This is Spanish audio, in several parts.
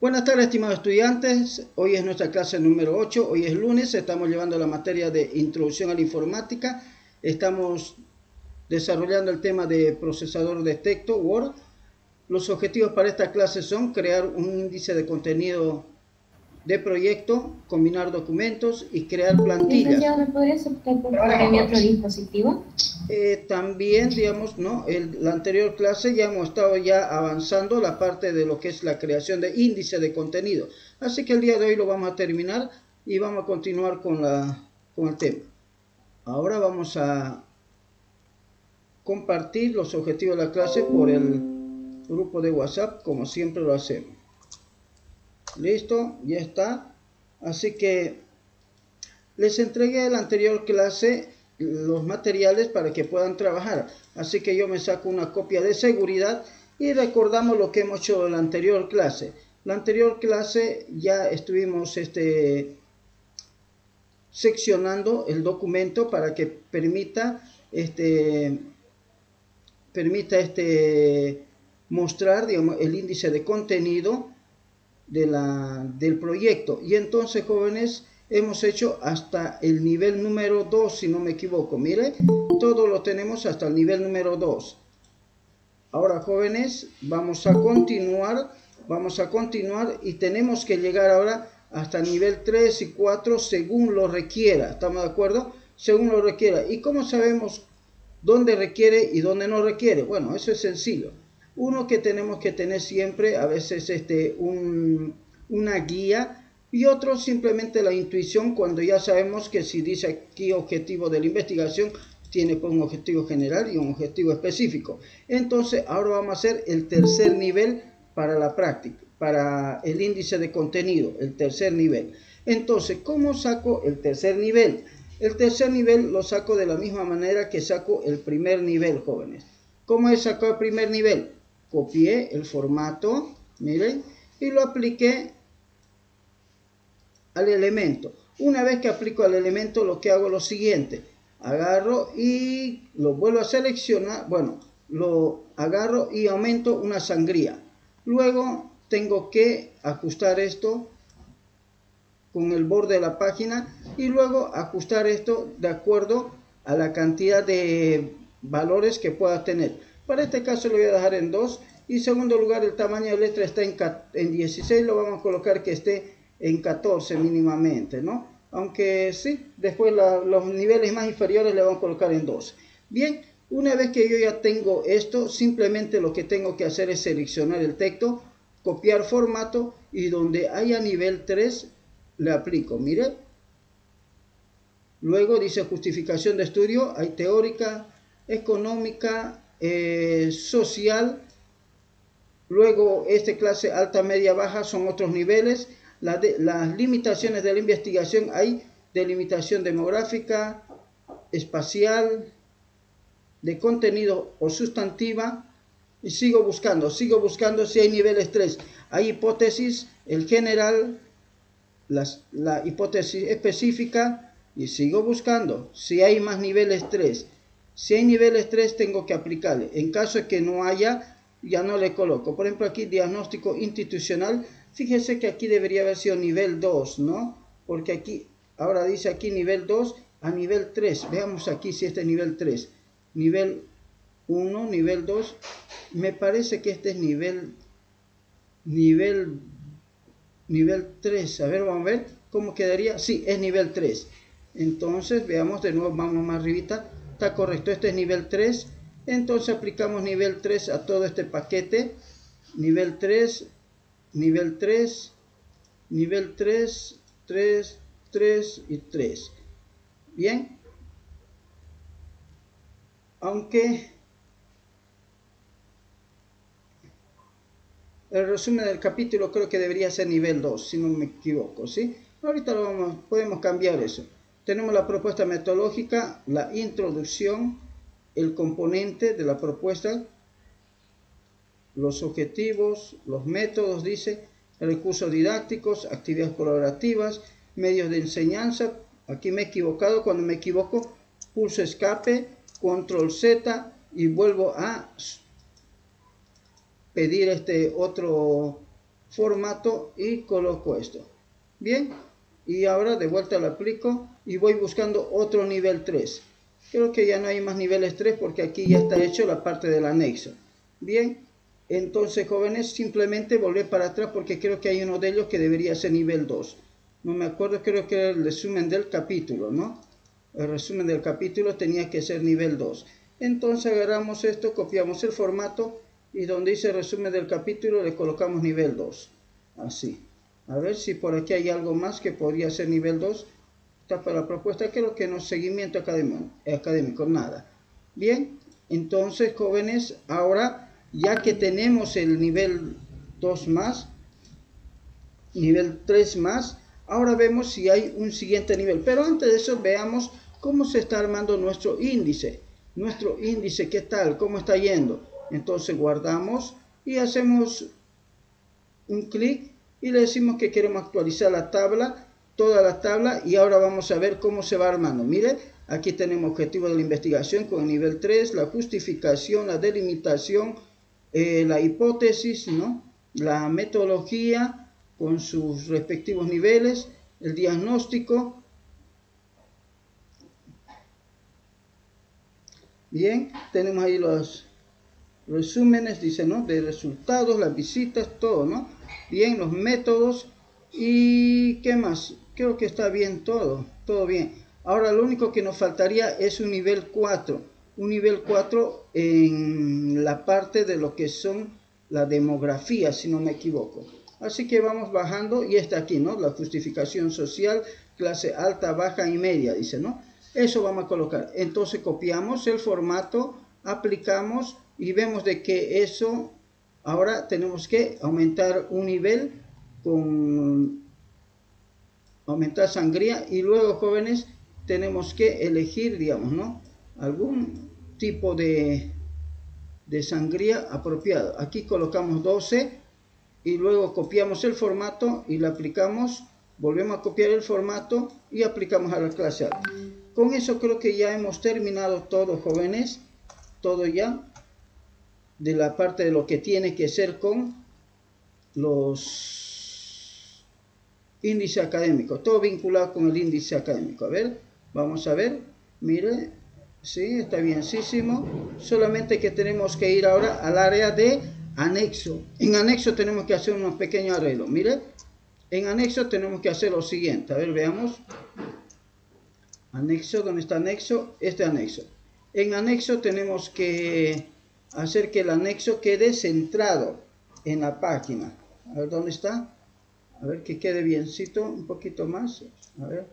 Buenas tardes, estimados estudiantes. Hoy es nuestra clase número 8. Hoy es lunes. Estamos llevando la materia de Introducción a la Informática. Estamos desarrollando el tema de procesador de texto, Word. Los objetivos para esta clase son crear un índice de contenido de proyecto, combinar documentos y crear plantillas. ¿Ya me por favor en mi otro dispositivo? Eh, también, digamos, ¿no? En la anterior clase ya hemos estado ya avanzando la parte de lo que es la creación de índice de contenido. Así que el día de hoy lo vamos a terminar y vamos a continuar con, la, con el tema. Ahora vamos a compartir los objetivos de la clase por el grupo de WhatsApp, como siempre lo hacemos. Listo, ya está. Así que les entregué en la anterior clase los materiales para que puedan trabajar. Así que yo me saco una copia de seguridad y recordamos lo que hemos hecho en la anterior clase. La anterior clase ya estuvimos este, seccionando el documento para que permita este permita este mostrar digamos, el índice de contenido de la, del proyecto. Y entonces, jóvenes, hemos hecho hasta el nivel número 2, si no me equivoco. Mire, todo lo tenemos hasta el nivel número 2. Ahora, jóvenes, vamos a continuar, vamos a continuar y tenemos que llegar ahora hasta el nivel 3 y 4 según lo requiera. ¿Estamos de acuerdo? Según lo requiera. ¿Y cómo sabemos dónde requiere y dónde no requiere? Bueno, eso es sencillo. Uno que tenemos que tener siempre, a veces este, un, una guía y otro simplemente la intuición cuando ya sabemos que si dice aquí objetivo de la investigación, tiene un objetivo general y un objetivo específico. Entonces, ahora vamos a hacer el tercer nivel para la práctica, para el índice de contenido, el tercer nivel. Entonces, ¿cómo saco el tercer nivel? El tercer nivel lo saco de la misma manera que saco el primer nivel, jóvenes. ¿Cómo es sacar el primer nivel? Copié el formato, miren, y lo apliqué al elemento. Una vez que aplico al elemento, lo que hago es lo siguiente. Agarro y lo vuelvo a seleccionar. Bueno, lo agarro y aumento una sangría. Luego tengo que ajustar esto con el borde de la página y luego ajustar esto de acuerdo a la cantidad de valores que pueda tener. Para este caso lo voy a dejar en 2 y segundo lugar el tamaño de letra está en, en 16, lo vamos a colocar que esté en 14 mínimamente, ¿no? Aunque sí, después los niveles más inferiores le vamos a colocar en 12. Bien, una vez que yo ya tengo esto, simplemente lo que tengo que hacer es seleccionar el texto, copiar formato y donde haya nivel 3 le aplico. Mire. Luego dice justificación de estudio, hay teórica, económica, eh, social. Luego este clase alta, media, baja son otros niveles las limitaciones de la investigación hay delimitación demográfica, espacial, de contenido o sustantiva, y sigo buscando, sigo buscando si hay niveles 3. Hay hipótesis, el general, la hipótesis específica, y sigo buscando si hay más niveles 3. Si hay niveles 3 tengo que aplicarle. En caso de que no haya, ya no le coloco. Por ejemplo, aquí diagnóstico institucional Fíjese que aquí debería haber sido nivel 2, ¿no? Porque aquí, ahora dice aquí nivel 2 a nivel 3. Veamos aquí si este es nivel 3. Nivel 1, nivel 2. Me parece que este es nivel, nivel, nivel 3. A ver, vamos a ver cómo quedaría. Sí, es nivel 3. Entonces, veamos de nuevo, vamos más arribita. Está correcto, este es nivel 3. Entonces aplicamos nivel 3 a todo este paquete. Nivel 3, nivel 3, nivel 3, 3, 3 y 3. Bien. Aunque el resumen del capítulo creo que debería ser nivel 2, si no me equivoco, ¿sí? Ahorita lo vamos, podemos cambiar eso. Tenemos la propuesta metodológica, la introducción, el componente de la propuesta, los objetivos, los métodos, dice, recursos didácticos, actividades colaborativas, medios de enseñanza. Aquí me he equivocado, cuando me equivoco, pulso escape, control Z y vuelvo a pedir este otro formato y coloco esto. Bien, y ahora de vuelta lo aplico y voy buscando otro nivel 3. Creo que ya no hay más niveles 3 porque aquí ya está hecho la parte del anexo. Bien, entonces jóvenes simplemente volver para atrás porque creo que hay uno de ellos que debería ser nivel 2. No me acuerdo, creo que era el resumen del capítulo, ¿no? El resumen del capítulo tenía que ser nivel 2. Entonces agarramos esto, copiamos el formato y donde dice resumen del capítulo le colocamos nivel 2. Así. A ver si por aquí hay algo más que podría ser nivel 2. Está para la propuesta, creo que no seguimiento académico, académico, nada. Bien, entonces jóvenes, ahora ya que tenemos el nivel 2 más, nivel 3 más, ahora vemos si hay un siguiente nivel. Pero antes de eso veamos cómo se está armando nuestro índice. Nuestro índice, ¿qué tal? ¿Cómo está yendo? Entonces guardamos y hacemos un clic y le decimos que queremos actualizar la tabla, toda la tabla y ahora vamos a ver cómo se va armando. Mire, aquí tenemos objetivo de la investigación con el nivel 3, la justificación, la delimitación, eh, la hipótesis, ¿no? la metodología con sus respectivos niveles, el diagnóstico. Bien, tenemos ahí los resúmenes, dice, ¿no? De resultados, las visitas, todo, ¿no? Bien, los métodos y ¿qué más? Creo que está bien todo, todo bien. Ahora lo único que nos faltaría es un nivel 4, un nivel 4 en la parte de lo que son la demografía, si no me equivoco. Así que vamos bajando y está aquí, ¿no? La justificación social, clase alta, baja y media, dice, ¿no? Eso vamos a colocar. Entonces copiamos el formato, aplicamos y vemos de que eso ahora tenemos que aumentar un nivel con aumentar sangría y luego jóvenes tenemos que elegir digamos no algún tipo de, de sangría apropiado. Aquí colocamos 12 y luego copiamos el formato y lo aplicamos volvemos a copiar el formato y aplicamos a la clase alta con eso creo que ya hemos terminado todo jóvenes todo ya de la parte de lo que tiene que ser con los índices académicos, todo vinculado con el índice académico. A ver, vamos a ver, mire, sí, está bienísimo, solamente que tenemos que ir ahora al área de anexo. En anexo tenemos que hacer unos pequeños arreglos, mire, en anexo tenemos que hacer lo siguiente, a ver, veamos, anexo, ¿dónde está anexo? Este anexo. En anexo tenemos que hacer que el anexo quede centrado en la página. A ver dónde está. A ver que quede biencito, un poquito más. A ver.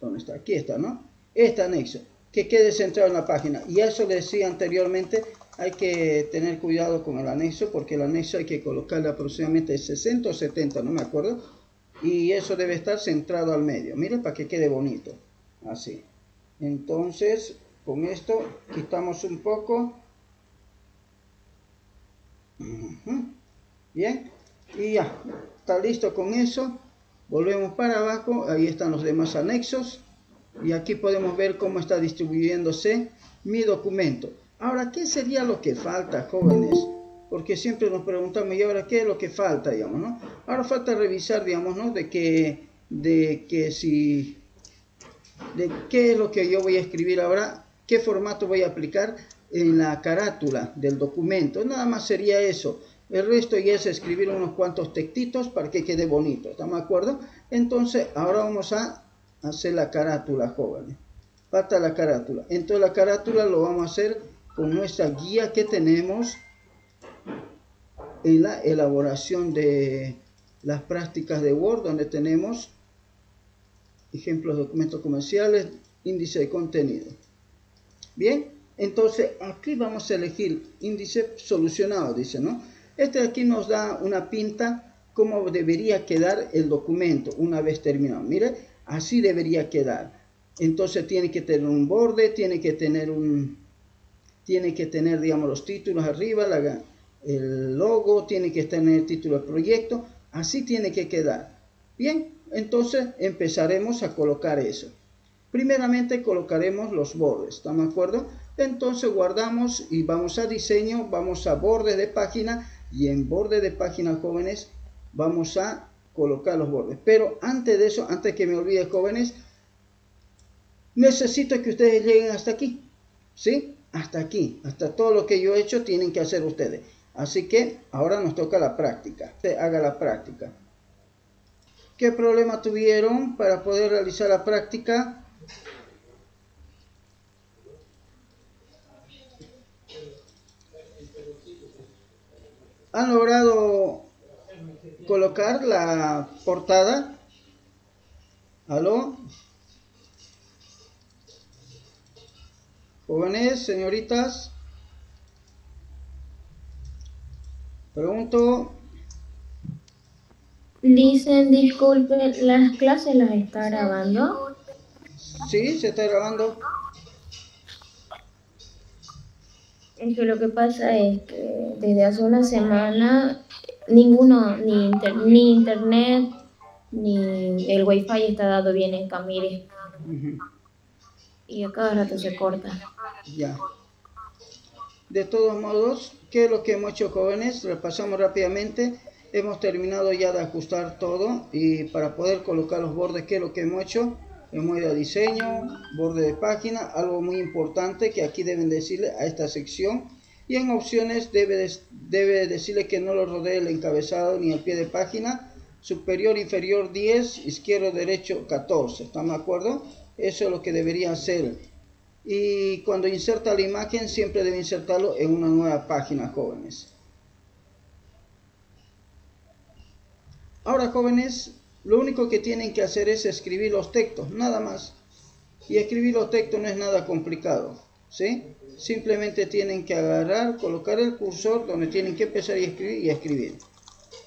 ¿Dónde está? Aquí está, ¿no? Este anexo, que quede centrado en la página. Y eso le decía anteriormente, hay que tener cuidado con el anexo, porque el anexo hay que colocarle aproximadamente 60 o 70, no me acuerdo. Y eso debe estar centrado al medio. Miren, para que quede bonito. Así. Entonces, con esto quitamos un poco Bien, y ya, está listo con eso. Volvemos para abajo, ahí están los demás anexos. Y aquí podemos ver cómo está distribuyéndose mi documento. Ahora, ¿qué sería lo que falta, jóvenes? Porque siempre nos preguntamos, ¿y ahora qué es lo que falta, digamos, no? Ahora falta revisar, digamos, ¿no? De que, de que si, de qué es lo que yo voy a escribir ahora, qué formato voy a aplicar en la carátula del documento. Nada más sería eso. El resto ya es escribir unos cuantos textitos para que quede bonito. ¿Estamos de acuerdo? Entonces, ahora vamos a hacer la carátula, jóvenes. Falta la carátula. Entonces, la carátula lo vamos a hacer con nuestra guía que tenemos en la elaboración de las prácticas de Word, donde tenemos ejemplos de documentos comerciales, índice de contenido. Bien, entonces, aquí vamos a elegir índice solucionado, dice, ¿no? Este aquí nos da una pinta cómo debería quedar el documento una vez terminado. Mire, así debería quedar. Entonces tiene que tener un borde, tiene que tener un, tiene que tener, digamos, los títulos arriba, el logo, tiene que tener el título del proyecto. Así tiene que quedar. Bien, entonces empezaremos a colocar eso. Primeramente colocaremos los bordes, ¿estamos de acuerdo? Entonces guardamos y vamos a diseño, vamos a borde de página y en borde de páginas jóvenes vamos a colocar los bordes. Pero antes de eso, antes que me olvide jóvenes, necesito que ustedes lleguen hasta aquí. ¿Sí? Hasta aquí. Hasta todo lo que yo he hecho tienen que hacer ustedes. Así que ahora nos toca la práctica. Se haga la práctica. ¿Qué problema tuvieron para poder realizar la práctica? ¿Han logrado colocar la portada? ¿Aló? Jóvenes, señoritas. Pregunto. Dicen, disculpen, ¿las clases las está grabando? Sí, se está grabando. Es que lo que pasa es que desde hace una semana ninguno, ni, ni internet, ni el wifi está dado bien en Camille. Y a cada rato se corta. Ya. De todos modos, ¿qué es lo que hemos hecho jóvenes? Repasamos rápidamente. Hemos terminado ya de ajustar todo y para poder colocar los bordes, ¿qué es lo que hemos hecho? Hemos ido a diseño, borde de página, algo muy importante que aquí deben decirle a esta sección. Y en opciones debe, debe decirle que no lo rodee el encabezado ni el pie de página. Superior, inferior 10, izquierdo, derecho 14. ¿Están de acuerdo? Eso es lo que debería hacer. Y cuando inserta la imagen siempre debe insertarlo en una nueva página, jóvenes. Ahora, jóvenes, lo único que tienen que hacer es escribir los textos, nada más. Y escribir los textos no es nada complicado, ¿sí? Simplemente tienen que agarrar, colocar el cursor donde tienen que empezar a escribir y escribir.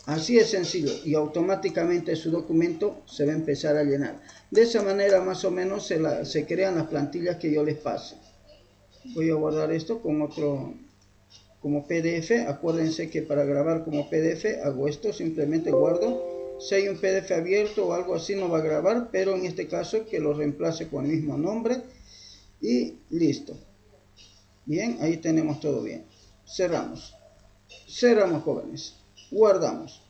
Así es sencillo y automáticamente su documento se va a empezar a llenar. De esa manera más o menos se, se crean las plantillas que yo les pase. Voy a guardar esto con otro como PDF. Acuérdense que para grabar como PDF hago esto, simplemente guardo si hay un PDF abierto o algo así no va a grabar, pero en este caso que lo reemplace con el mismo nombre y listo. Bien, ahí tenemos todo bien. Cerramos. Cerramos jóvenes. Guardamos.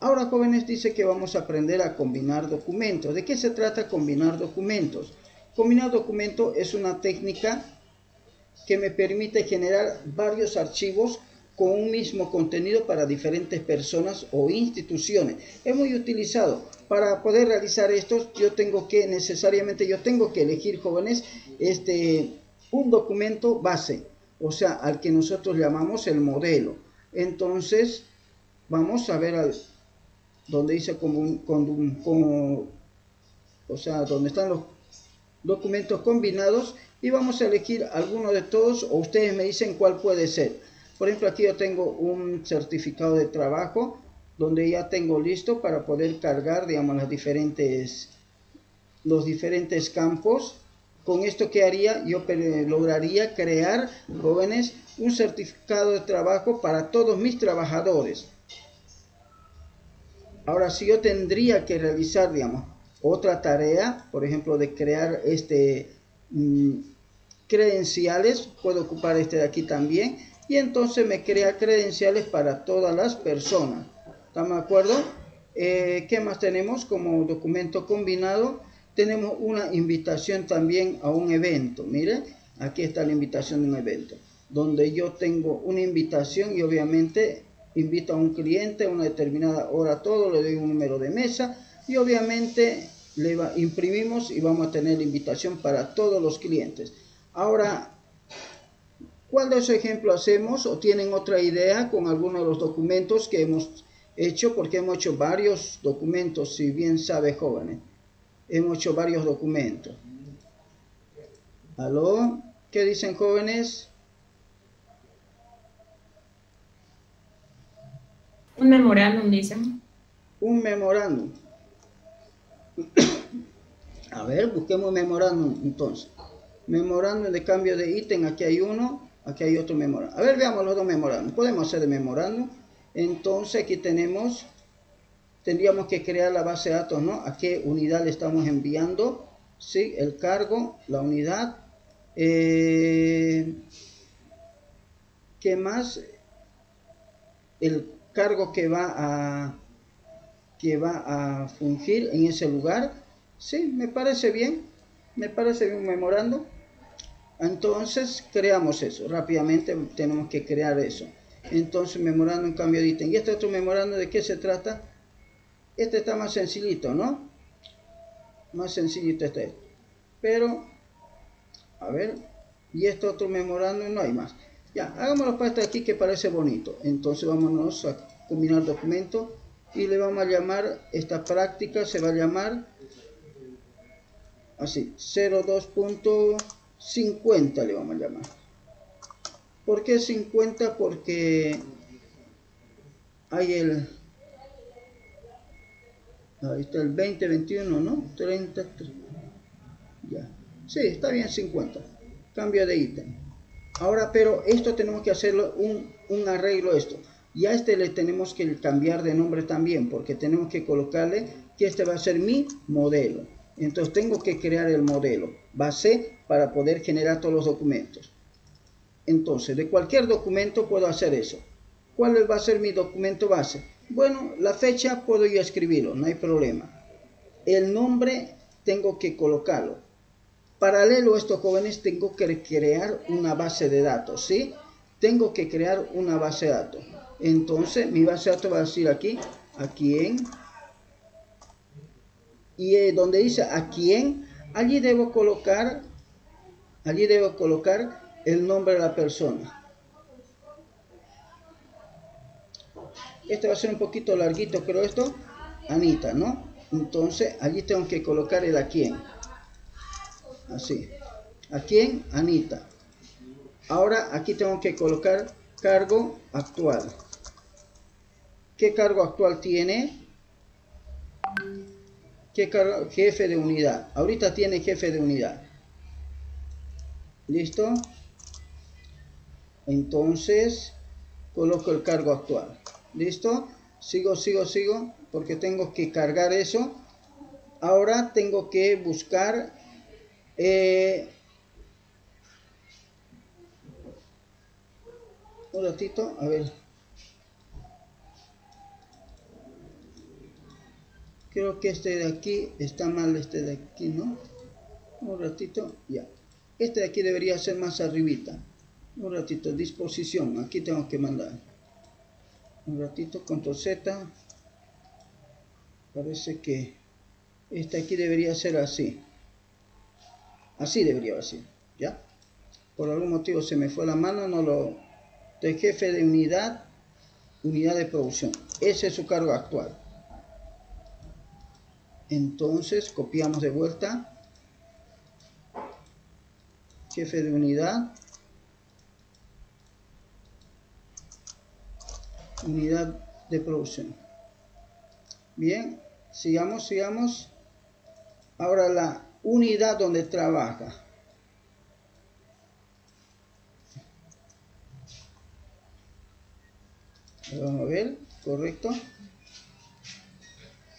Ahora jóvenes dice que vamos a aprender a combinar documentos. ¿De qué se trata combinar documentos? Combinar documentos es una técnica que me permite generar varios archivos con un mismo contenido para diferentes personas o instituciones. Es muy utilizado. Para poder realizar esto, yo tengo que necesariamente, yo tengo que elegir jóvenes este, un documento base, o sea, al que nosotros llamamos el modelo. Entonces, vamos a ver al, donde dice como, o sea, están los documentos combinados y vamos a elegir alguno de todos o ustedes me dicen cuál puede ser. Por ejemplo, aquí yo tengo un certificado de trabajo donde ya tengo listo para poder cargar, digamos, las diferentes, los diferentes campos. Con esto que haría, yo lograría crear, jóvenes, un certificado de trabajo para todos mis trabajadores. Ahora, si yo tendría que realizar, digamos, otra tarea, por ejemplo, de crear este mm, credenciales, puedo ocupar este de aquí también y entonces me crea credenciales para todas las personas. ¿Estamos de acuerdo? Eh, ¿Qué más tenemos como documento combinado? Tenemos una invitación también a un evento. Mire, aquí está la invitación de un evento, donde yo tengo una invitación y obviamente invito a un cliente a una determinada hora todo, le doy un número de mesa y obviamente le imprimimos y vamos a tener la invitación para todos los clientes. Ahora, ¿Cuál de esos ejemplos hacemos o tienen otra idea con alguno de los documentos que hemos hecho? Porque hemos hecho varios documentos, si bien sabe jóvenes. Hemos hecho varios documentos. ¿Aló? ¿Qué dicen jóvenes? Un memorándum, dicen. Un memorándum. A ver, busquemos un memorándum entonces. Memorándum de cambio de ítem, aquí hay uno. Aquí hay otro memorándum. A ver, veamos los dos memorándum. Podemos hacer de memorándum. Entonces aquí tenemos, tendríamos que crear la base de datos, ¿no? A qué unidad le estamos enviando. Sí, el cargo, la unidad. Eh, ¿Qué más? El cargo que va a que va a fungir en ese lugar. Sí, me parece bien, me parece bien un memorando. Entonces creamos eso, rápidamente tenemos que crear eso. Entonces memorando un cambio de ítem. ¿Y este otro memorando de qué se trata? Este está más sencillito, ¿no? Más sencillito este. Pero, a ver, y este otro memorando no hay más. Ya, hagamos la de aquí que parece bonito. Entonces vámonos a combinar documentos y le vamos a llamar, esta práctica se va a llamar así, 02.50 le vamos a llamar. ¿Por qué 50? Porque hay el, ahí está el 20, 21, ¿no? 30, ya. Sí, está bien 50. Cambio de ítem. Ahora, pero esto tenemos que hacerlo un, un arreglo esto. Y este le tenemos que cambiar de nombre también, porque tenemos que colocarle que este va a ser mi modelo. Entonces tengo que crear el modelo base para poder generar todos los documentos. Entonces, de cualquier documento puedo hacer eso. ¿Cuál va a ser mi documento base? Bueno, la fecha puedo yo escribirlo, no hay problema. El nombre tengo que colocarlo. Paralelo a estos jóvenes tengo que crear una base de datos, ¿sí? Tengo que crear una base de datos. Entonces, mi base de datos va a decir aquí, a quién. Y eh, donde dice a quién, allí debo colocar, allí debo colocar el nombre de la persona. Este va a ser un poquito larguito, pero esto, Anita, ¿no? Entonces, allí tengo que colocar el a quién. Así. ¿A quién? Anita. Ahora aquí tengo que colocar cargo actual. ¿Qué cargo actual tiene? ¿Qué? Jefe de unidad. Ahorita tiene jefe de unidad. ¿Listo? Entonces, coloco el cargo actual. ¿Listo? Sigo, sigo, sigo, porque tengo que cargar eso. Ahora tengo que buscar... Eh, un ratito, a ver. Creo que este de aquí está mal, este de aquí, ¿no? Un ratito, ya. Este de aquí debería ser más arribita. Un ratito, disposición, aquí tengo que mandar. Un ratito, control Z. Parece que este aquí debería ser así. Así debería ser, ¿ya? Por algún motivo se me fue la mano, no lo... De jefe de unidad, unidad de producción. Ese es su cargo actual. Entonces copiamos de vuelta. Jefe de unidad. Unidad de producción. Bien, sigamos, sigamos. Ahora la unidad donde trabaja. Vamos a ver, correcto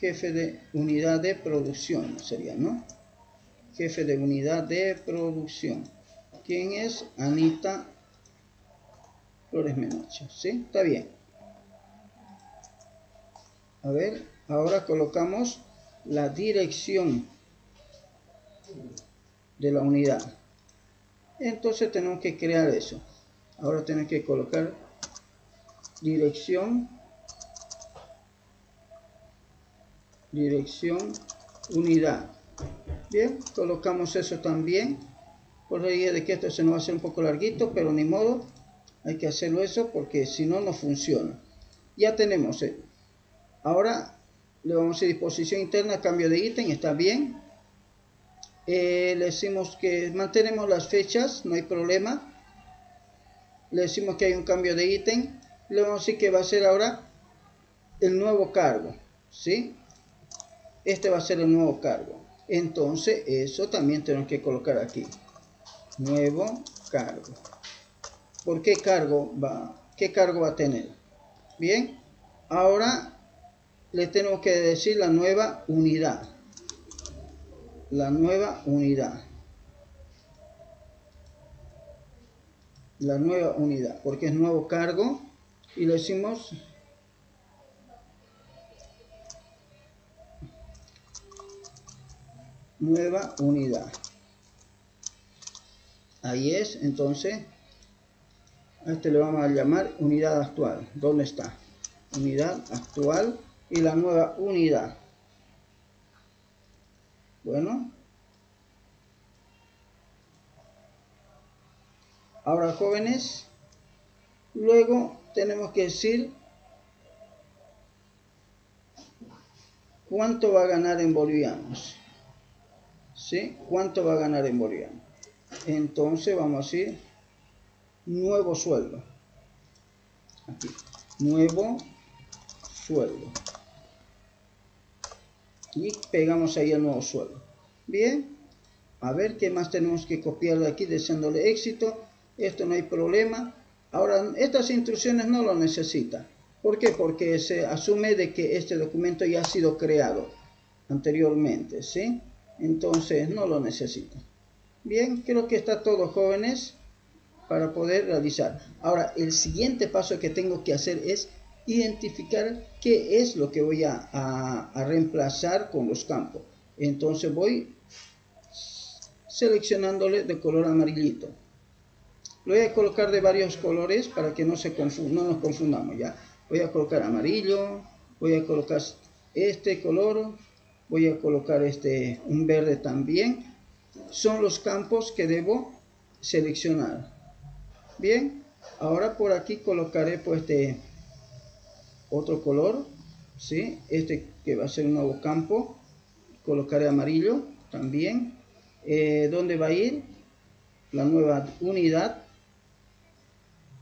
jefe de unidad de producción, sería, ¿no? Jefe de unidad de producción. ¿Quién es? Anita Flores Menoche, ¿sí? Está bien. A ver, ahora colocamos la dirección de la unidad. Entonces tenemos que crear eso. Ahora tenemos que colocar dirección dirección unidad. Bien colocamos eso también. Por ahí de que esto se nos va a hacer un poco larguito pero ni modo hay que hacerlo eso porque si no no funciona. Ya tenemos eh. ahora le vamos a disposición interna cambio de ítem está bien. Eh, le decimos que mantenemos las fechas no hay problema. Le decimos que hay un cambio de ítem. Le vamos a decir que va a ser ahora el nuevo cargo ¿sí? Este va a ser el nuevo cargo. Entonces, eso también tenemos que colocar aquí. Nuevo cargo. ¿Por qué cargo va? ¿Qué cargo va a tener? Bien, ahora le tenemos que decir la nueva unidad. La nueva unidad. La nueva unidad, porque es nuevo cargo. Y le decimos nueva unidad. Ahí es, entonces, a este le vamos a llamar unidad actual. ¿Dónde está? Unidad actual y la nueva unidad. Bueno. Ahora, jóvenes, luego tenemos que decir cuánto va a ganar en bolivianos. ¿Cuánto va a ganar en bolivianos? Entonces vamos a decir nuevo sueldo. Aquí, nuevo sueldo. Y pegamos ahí el nuevo sueldo. Bien, a ver qué más tenemos que copiar de aquí deseándole éxito. Esto no hay problema. Ahora, estas instrucciones no lo necesita. ¿Por qué? Porque se asume de que este documento ya ha sido creado anteriormente, ¿sí? Entonces no lo necesita. Bien, creo que está todo, jóvenes, para poder realizar. Ahora, el siguiente paso que tengo que hacer es identificar qué es lo que voy a, a reemplazar con los campos. Entonces voy seleccionándole de color amarillito. Lo voy a colocar de varios colores para que no, se no nos confundamos ya. Voy a colocar amarillo, voy a colocar este color, voy a colocar este un verde también. Son los campos que debo seleccionar. Bien, ahora por aquí colocaré pues este otro color, ¿sí? Este que va a ser un nuevo campo. Colocaré amarillo también. Eh, ¿Dónde va a ir? La nueva unidad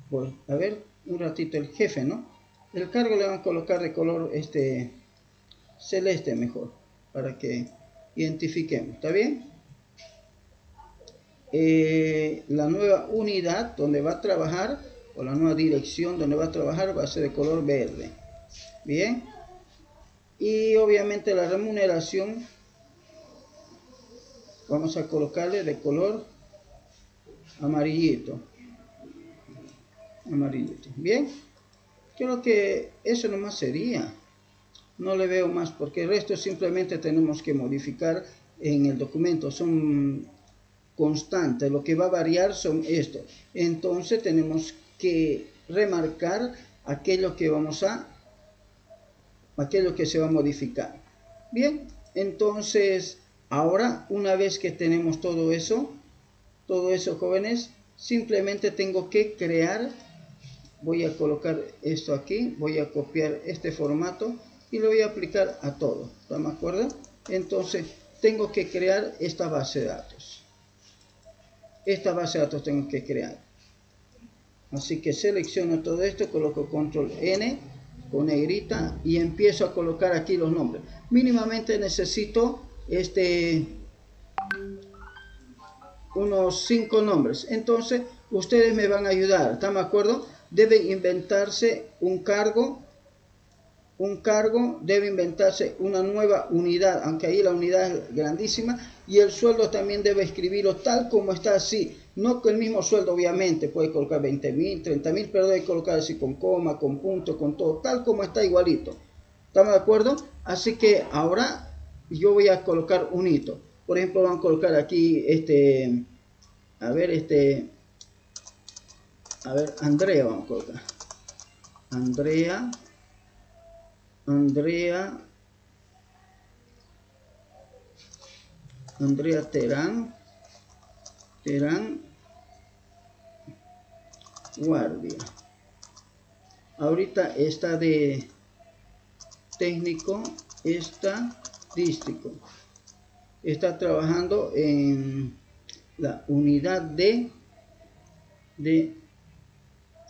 pues, a ver, un ratito el jefe, ¿no? El cargo le van a colocar de color este celeste mejor, para que identifiquemos, ¿está bien? Eh, la nueva unidad donde va a trabajar, o la nueva dirección donde va a trabajar, va a ser de color verde. Bien. Y obviamente la remuneración, vamos a colocarle de color amarillito amarillito. Bien, creo que eso nomás sería. No le veo más porque el resto simplemente tenemos que modificar en el documento. Son constantes, lo que va a variar son esto. Entonces tenemos que remarcar aquello que vamos a, aquello que se va a modificar. Bien, entonces ahora una vez que tenemos todo eso, todo eso jóvenes, simplemente tengo que crear voy a colocar esto aquí, voy a copiar este formato y lo voy a aplicar a todo, ¿están de acuerdo? Entonces tengo que crear esta base de datos. Esta base de datos tengo que crear. Así que selecciono todo esto, coloco control N con negrita y empiezo a colocar aquí los nombres. Mínimamente necesito este unos cinco nombres. Entonces ustedes me van a ayudar, ¿están de acuerdo? debe inventarse un cargo, un cargo, debe inventarse una nueva unidad, aunque ahí la unidad es grandísima, y el sueldo también debe escribirlo tal como está así, no con el mismo sueldo obviamente, puede colocar 20 mil, 30 mil, pero debe colocar así con coma, con punto, con todo, tal como está igualito. ¿Estamos de acuerdo? Así que ahora yo voy a colocar un hito. Por ejemplo, vamos a colocar aquí este, a ver, este, a ver, Andrea vamos a colocar. Andrea. Andrea. Andrea Terán. Terán. Guardia. Ahorita está de técnico estadístico. Está trabajando en la unidad de, de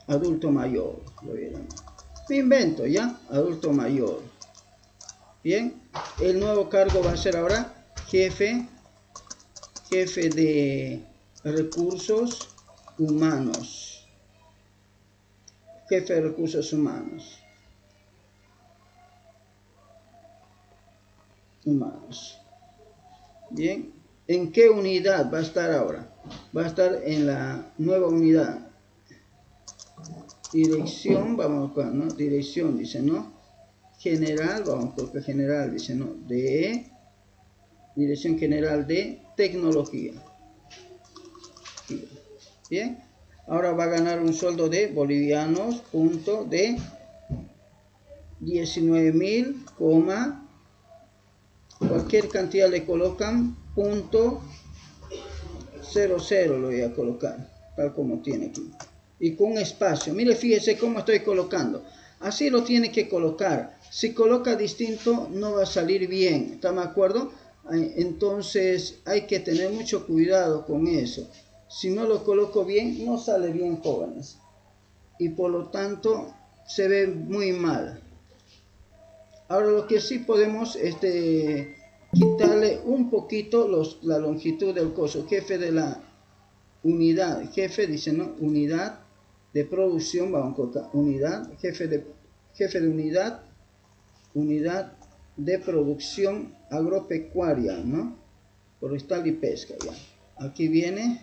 adulto mayor, lo invento, ¿ya? Adulto mayor. Bien, el nuevo cargo va a ser ahora jefe, jefe de recursos humanos. Jefe de recursos humanos. Humanos. Bien, ¿en qué unidad va a estar ahora? Va a estar en la nueva unidad dirección, vamos a ¿no? Dirección, dice, ¿no? General, vamos colocar general, dice, ¿no? De Dirección General de Tecnología. Bien, ahora va a ganar un sueldo de bolivianos, punto de 19 mil, coma, cualquier cantidad le colocan, punto 00 lo voy a colocar, tal como tiene aquí. Y con espacio, mire, fíjese cómo estoy colocando. Así lo tiene que colocar. Si coloca distinto, no va a salir bien. ¿Está de acuerdo? Entonces hay que tener mucho cuidado con eso. Si no lo coloco bien, no sale bien, jóvenes. Y por lo tanto, se ve muy mal. Ahora lo que sí podemos este, quitarle un poquito los, la longitud del coso. Jefe de la unidad, jefe dice, ¿no? Unidad de producción, vamos a unidad, jefe de, jefe de unidad, unidad de producción agropecuaria, ¿no? Forestal y pesca, ya. Aquí viene,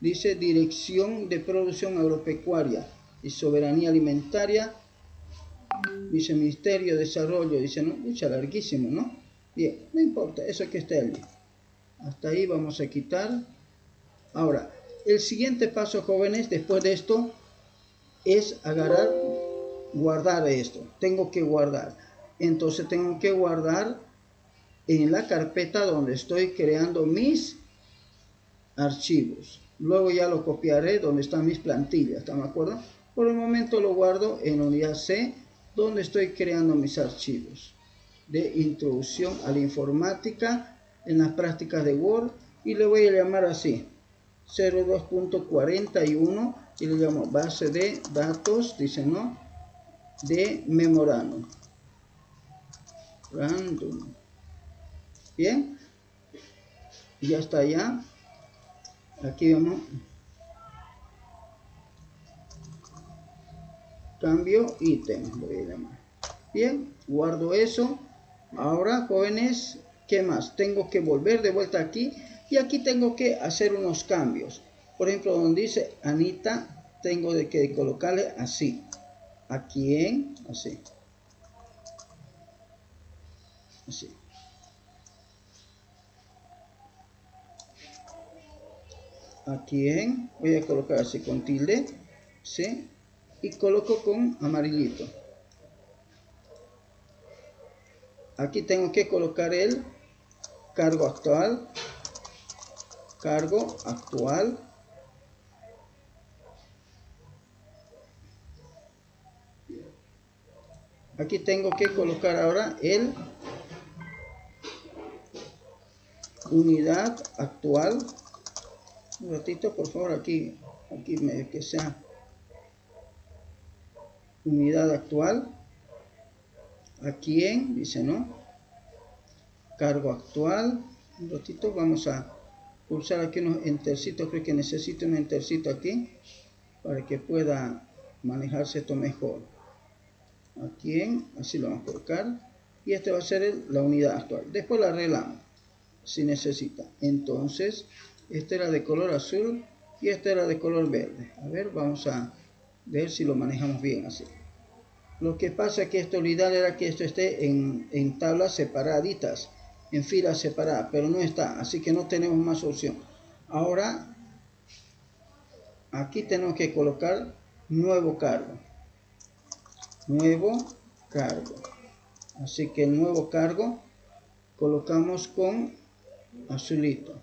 dice Dirección de Producción Agropecuaria y Soberanía Alimentaria, dice Ministerio de Desarrollo, dice, no, mucha larguísimo, ¿no? Bien, no importa, eso que esté allí. Hasta ahí vamos a quitar. Ahora, el siguiente paso, jóvenes, después de esto, es agarrar, guardar esto. Tengo que guardar. Entonces tengo que guardar en la carpeta donde estoy creando mis archivos. Luego ya lo copiaré donde están mis plantillas, ¿están de acuerdo? Por el momento lo guardo en unidad C, donde estoy creando mis archivos de introducción a la informática en las prácticas de Word y le voy a llamar así 02.41 y le llamo base de datos dice no de memorando. Random. Bien. Ya está ya. Aquí vamos cambio ítem voy a llamar. Bien guardo eso. Ahora, jóvenes, ¿qué más? Tengo que volver de vuelta aquí y aquí tengo que hacer unos cambios. Por ejemplo, donde dice Anita, tengo de que colocarle así. ¿A quién? Así. Así. ¿A quién? Voy a colocar así con tilde. ¿Sí? Y coloco con amarillito. aquí tengo que colocar el cargo actual cargo actual. Aquí tengo que colocar ahora el unidad actual. Un ratito por favor aquí aquí me, que sea unidad actual. A quién, dice, ¿no? Cargo actual, un ratito, vamos a pulsar aquí unos entercitos, creo que necesito un entercito aquí para que pueda manejarse esto mejor. A quién, así lo vamos a colocar y este va a ser la unidad actual. Después la arreglamos si necesita. Entonces, esta era de color azul y esta era de color verde. A ver, vamos a ver si lo manejamos bien así. Lo que pasa es que esto, lo ideal era que esto esté en, tablas separaditas, en filas separadas, pero no está, así que no tenemos más opción. Ahora, aquí tenemos que colocar nuevo cargo. Nuevo cargo. Así que el nuevo cargo colocamos con azulito.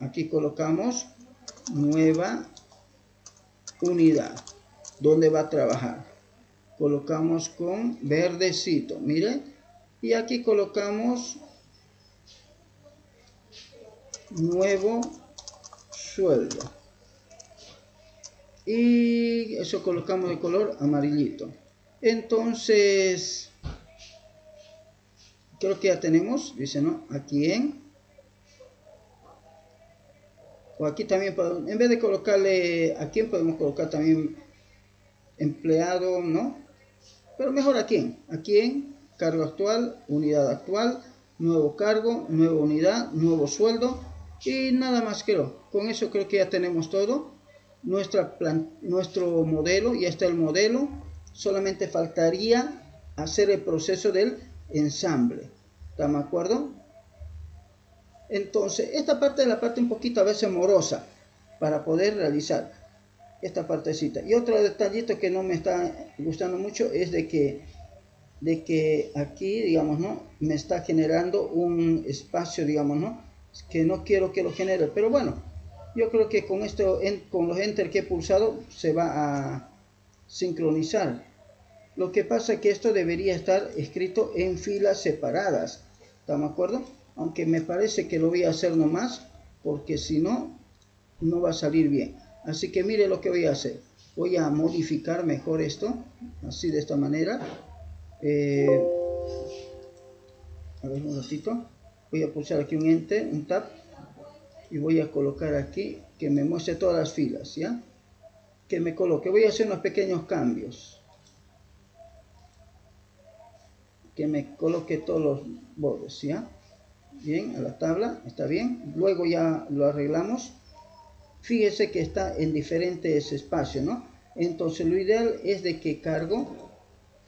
Aquí colocamos nueva unidad dónde va a trabajar. Colocamos con verdecito, miren. Y aquí colocamos nuevo sueldo. Y eso colocamos de color amarillito. Entonces, creo que ya tenemos, dice, ¿no? Aquí en o aquí también en vez de colocarle aquí podemos colocar también empleado, ¿no? Pero mejor a quién, a quién, cargo actual, unidad actual, nuevo cargo, nueva unidad, nuevo sueldo y nada más creo. Con eso creo que ya tenemos todo. Nuestra nuestro modelo, ya está el modelo. Solamente faltaría hacer el proceso del ensamble. ¿Estamos de acuerdo? Entonces, esta parte es la parte un poquito a veces morosa para poder realizar esta partecita. Y otro detallito que no me está gustando mucho es de que, de que aquí, digamos, ¿no? Me está generando un espacio, digamos, ¿no? Que no quiero que lo genere. Pero bueno, yo creo que con esto, con los enter que he pulsado, se va a sincronizar. Lo que pasa es que esto debería estar escrito en filas separadas. ¿Estamos de acuerdo? Aunque me parece que lo voy a hacer nomás, porque si no, no va a salir bien. Así que mire lo que voy a hacer. Voy a modificar mejor esto, así de esta manera. Eh, a ver un ratito. Voy a pulsar aquí un enter, un tab. Y voy a colocar aquí que me muestre todas las filas, ¿ya? Que me coloque. Voy a hacer unos pequeños cambios. Que me coloque todos los bordes, ¿ya? Bien, a la tabla, está bien. Luego ya lo arreglamos. Fíjese que está en diferentes espacios, ¿no? Entonces lo ideal es de que cargo,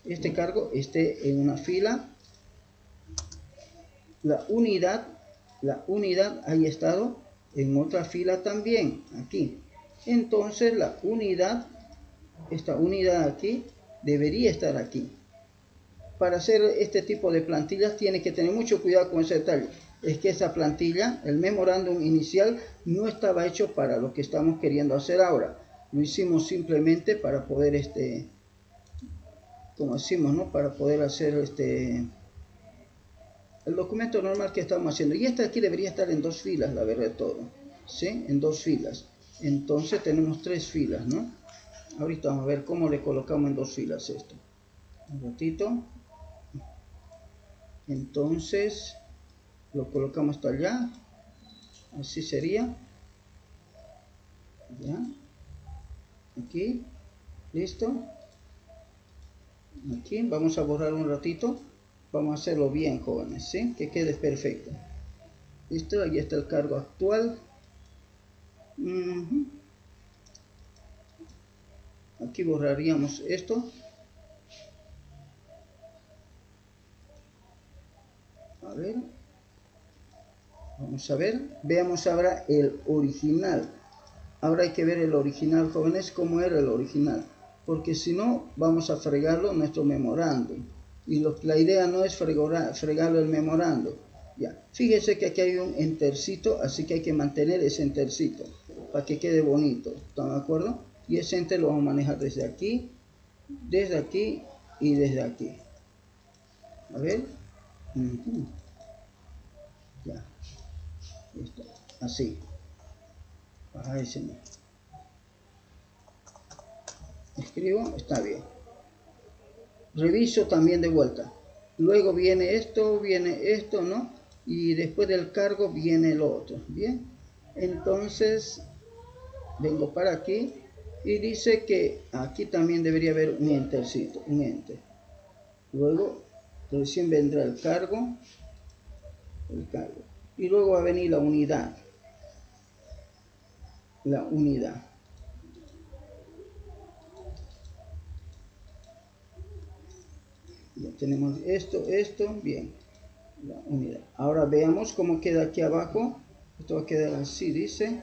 este cargo esté en una fila. La unidad, la unidad haya estado en otra fila también, aquí. Entonces la unidad, esta unidad aquí, debería estar aquí para hacer este tipo de plantillas tiene que tener mucho cuidado con ese detalle. Es que esa plantilla, el memorándum inicial, no estaba hecho para lo que estamos queriendo hacer ahora. Lo hicimos simplemente para poder, este, como decimos, ¿no? Para poder hacer este, el documento normal que estamos haciendo. Y este aquí debería estar en dos filas, la verdad todo. ¿Sí? En dos filas. Entonces tenemos tres filas, ¿no? Ahorita vamos a ver cómo le colocamos en dos filas esto. Un ratito entonces lo colocamos hasta allá así sería ya aquí listo aquí vamos a borrar un ratito vamos a hacerlo bien jóvenes ¿sí? que quede perfecto listo ahí está el cargo actual aquí borraríamos esto ver. Vamos a ver. Veamos ahora el original. Ahora hay que ver el original, jóvenes, cómo era el original. Porque si no, vamos a fregarlo nuestro memorándum. Y la idea no es fregarlo el memorándum. Ya. Fíjese que aquí hay un entercito, así que hay que mantener ese entercito para que quede bonito. ¿Están de acuerdo? Y ese enter lo vamos a manejar desde aquí, desde aquí y desde aquí. A ver. Ya. Listo. Así. Ese Escribo, está bien. Reviso también de vuelta. Luego viene esto, viene esto, ¿no? Y después del cargo viene el otro. Bien. Entonces, vengo para aquí y dice que aquí también debería haber un entercito, un enter. Luego recién vendrá el cargo, el cargo. Y luego va a venir la unidad. La unidad. Ya tenemos esto, esto, bien. La unidad. Ahora veamos cómo queda aquí abajo. Esto va a quedar así, dice.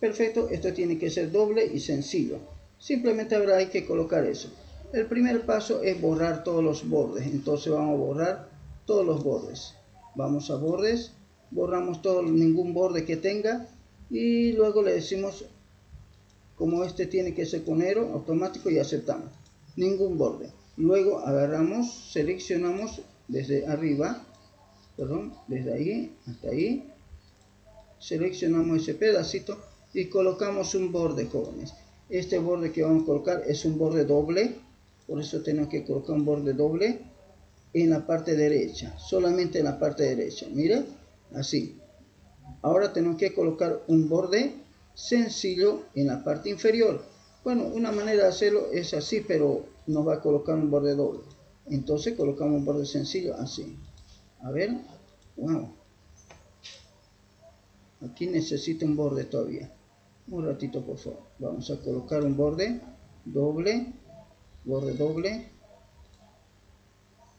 Perfecto, esto tiene que ser doble y sencillo. Simplemente habrá que colocar eso. El primer paso es borrar todos los bordes. Entonces vamos a borrar todos los bordes. Vamos a bordes, borramos todo, ningún borde que tenga y luego le decimos como este tiene que ser con automático y aceptamos. Ningún borde. Luego agarramos, seleccionamos desde arriba, perdón, desde ahí hasta ahí. Seleccionamos ese pedacito y colocamos un borde, jóvenes. Este borde que vamos a colocar es un borde doble por eso tengo que colocar un borde doble en la parte derecha, solamente en la parte derecha. Mire, así. Ahora tengo que colocar un borde sencillo en la parte inferior. Bueno, una manera de hacerlo es así, pero nos va a colocar un borde doble. Entonces colocamos un borde sencillo así. A ver, wow. Aquí necesito un borde todavía. Un ratito, por favor. Vamos a colocar un borde doble borde doble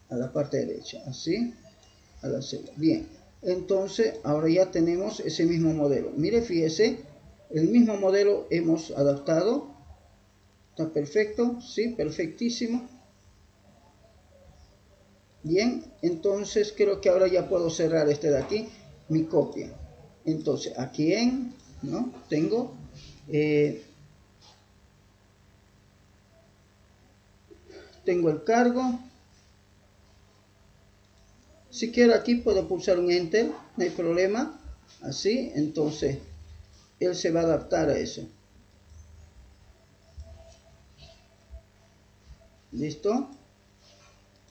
a la parte derecha así a la celda. Bien, entonces ahora ya tenemos ese mismo modelo. Mire, fíjese, el mismo modelo hemos adaptado. Está perfecto, sí, perfectísimo. Bien, entonces creo que ahora ya puedo cerrar este de aquí, mi copia. Entonces, aquí en, ¿no? Tengo eh, tengo el cargo. Si quiero aquí puedo pulsar un enter, no hay problema. Así, entonces él se va a adaptar a eso. ¿Listo?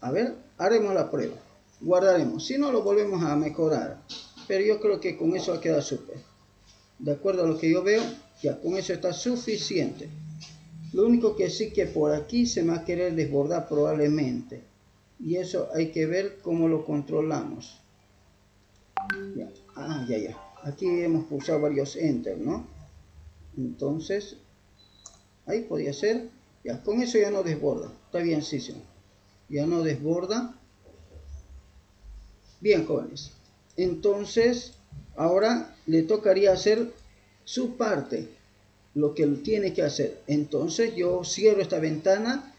A ver, haremos la prueba. Guardaremos. Si no, lo volvemos a mejorar. Pero yo creo que con eso va a quedar súper. De acuerdo a lo que yo veo, ya con eso está suficiente. Lo único que sí que por aquí se va a querer desbordar probablemente. Y eso hay que ver cómo lo controlamos. Ya. Ah, ya, ya. Aquí hemos pulsado varios enter, ¿no? Entonces, ahí podría ser. Con eso ya no desborda. Está bien, sí, sí. Ya no desborda. Bien, jóvenes. Entonces, ahora le tocaría hacer su parte lo que tiene que hacer. Entonces yo cierro esta ventana,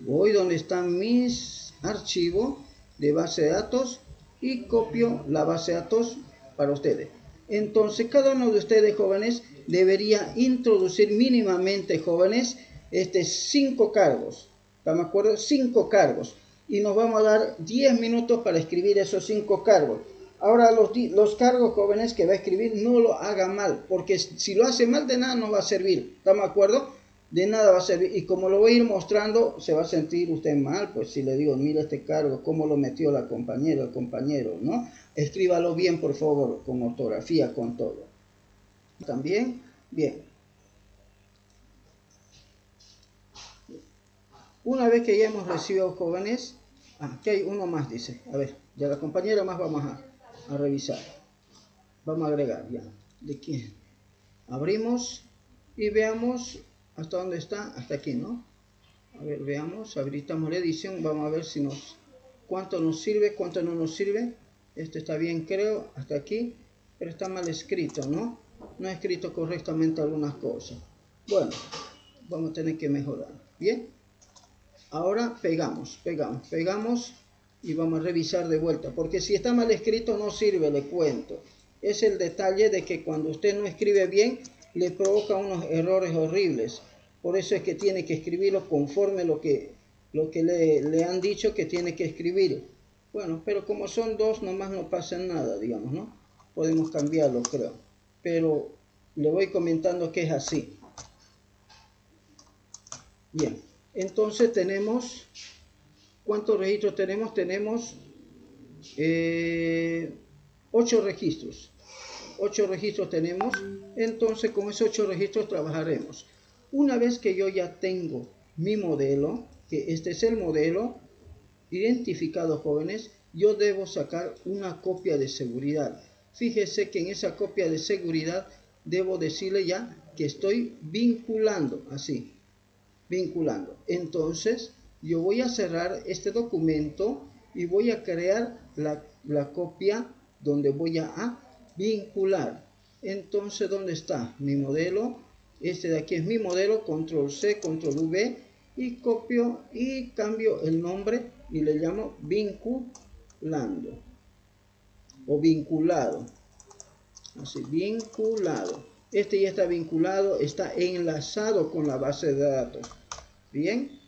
voy donde están mis archivos de base de datos y copio la base de datos para ustedes. Entonces cada uno de ustedes jóvenes debería introducir mínimamente jóvenes este cinco cargos. ¿Estamos de acuerdo? Cinco cargos. Y nos vamos a dar 10 minutos para escribir esos cinco cargos. Ahora los, los, cargos jóvenes que va a escribir no lo haga mal, porque si lo hace mal de nada no va a servir. ¿Estamos de acuerdo? De nada va a servir. Y como lo voy a ir mostrando, se va a sentir usted mal, pues si le digo, mira este cargo, cómo lo metió la compañera, el compañero, ¿no? Escríbalo bien, por favor, con ortografía, con todo. También, bien. Una vez que ya hemos recibido jóvenes, aquí hay uno más, dice. A ver, ya la compañera más vamos a a revisar. Vamos a agregar ya. ¿De quién? Abrimos y veamos hasta dónde está. Hasta aquí, ¿no? A ver, veamos. Habilitamos la edición. Vamos a ver si nos... Cuánto nos sirve, cuánto no nos sirve. Este está bien, creo. Hasta aquí. Pero está mal escrito, ¿no? No ha escrito correctamente algunas cosas. Bueno, vamos a tener que mejorar. Bien. Ahora pegamos, pegamos, pegamos y vamos a revisar de vuelta, porque si está mal escrito no sirve, le cuento. Es el detalle de que cuando usted no escribe bien, le provoca unos errores horribles. Por eso es que tiene que escribirlo conforme lo que, lo que le, le han dicho que tiene que escribir. Bueno, pero como son dos, nomás no pasa nada, digamos, ¿no? Podemos cambiarlo, creo. Pero le voy comentando que es así. Bien, entonces tenemos ¿Cuántos registros tenemos? Tenemos eh, ocho registros. Ocho registros tenemos. Entonces con esos ocho registros trabajaremos. Una vez que yo ya tengo mi modelo, que este es el modelo identificado jóvenes, yo debo sacar una copia de seguridad. Fíjese que en esa copia de seguridad debo decirle ya que estoy vinculando, así, vinculando. Entonces, yo voy a cerrar este documento y voy a crear la, copia donde voy a, vincular. Entonces, ¿dónde está mi modelo? Este de aquí es mi modelo, control C, control V y copio y cambio el nombre y le llamo vinculando o vinculado. Así, vinculado. Este ya está vinculado, está enlazado con la base de datos. Bien.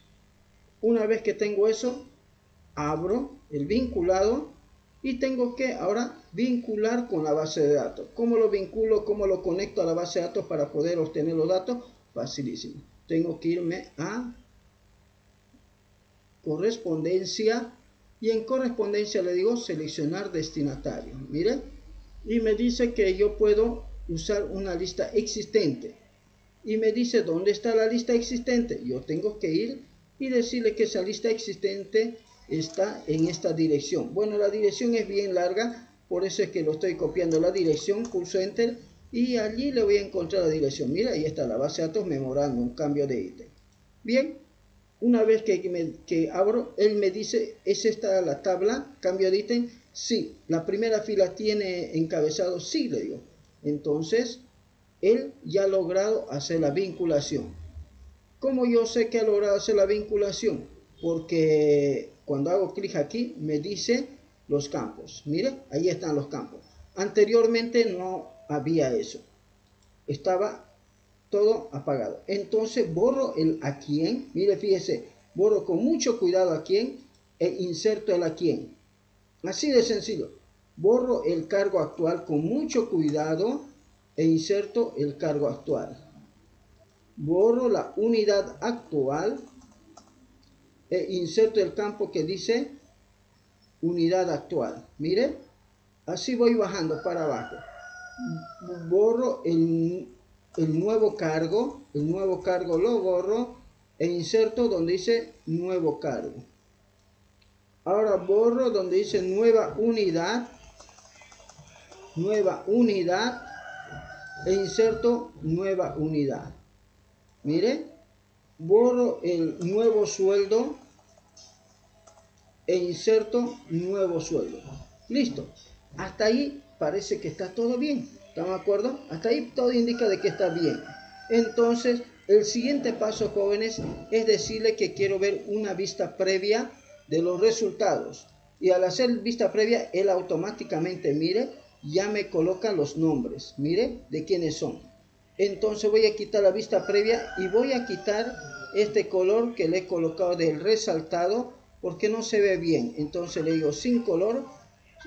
Una vez que tengo eso, abro el vinculado y tengo que ahora vincular con la base de datos. ¿Cómo lo vinculo? ¿Cómo lo conecto a la base de datos para poder obtener los datos? Facilísimo. Tengo que irme a correspondencia y en correspondencia le digo seleccionar destinatario. Miren, y me dice que yo puedo usar una lista existente. Y me dice dónde está la lista existente. Yo tengo que ir y decirle que esa lista existente está en esta dirección. Bueno, la dirección es bien larga, por eso es que lo estoy copiando la dirección, pulso enter y allí le voy a encontrar la dirección. Mira, ahí está la base de datos memorando un cambio de ítem. Bien, una vez que, que abro, él me dice, es esta la tabla, cambio de ítem, Sí, la primera fila tiene encabezado sí, le digo. Entonces, él ya ha logrado hacer la vinculación. ¿Cómo yo sé que ha logrado hacer la vinculación? Porque cuando hago clic aquí me dice los campos. Mire, ahí están los campos. Anteriormente no había eso. Estaba todo apagado. Entonces borro el a quién. Mire, fíjese, borro con mucho cuidado a quién e inserto el a quién. Así de sencillo. Borro el cargo actual con mucho cuidado e inserto el cargo actual. Borro la unidad actual e inserto el campo que dice unidad actual. Mire, así voy bajando para abajo. Borro el, el nuevo cargo, el nuevo cargo lo borro e inserto donde dice nuevo cargo. Ahora borro donde dice nueva unidad, nueva unidad e inserto nueva unidad. Mire, borro el nuevo sueldo e inserto nuevo sueldo. Listo. Hasta ahí parece que está todo bien. ¿Están de acuerdo? Hasta ahí todo indica de que está bien. Entonces, el siguiente paso, jóvenes, es decirle que quiero ver una vista previa de los resultados. Y al hacer vista previa, él automáticamente, mire, ya me coloca los nombres. Mire, de quiénes son. Entonces voy a quitar la vista previa y voy a quitar este color que le he colocado del resaltado porque no se ve bien. Entonces le digo sin color.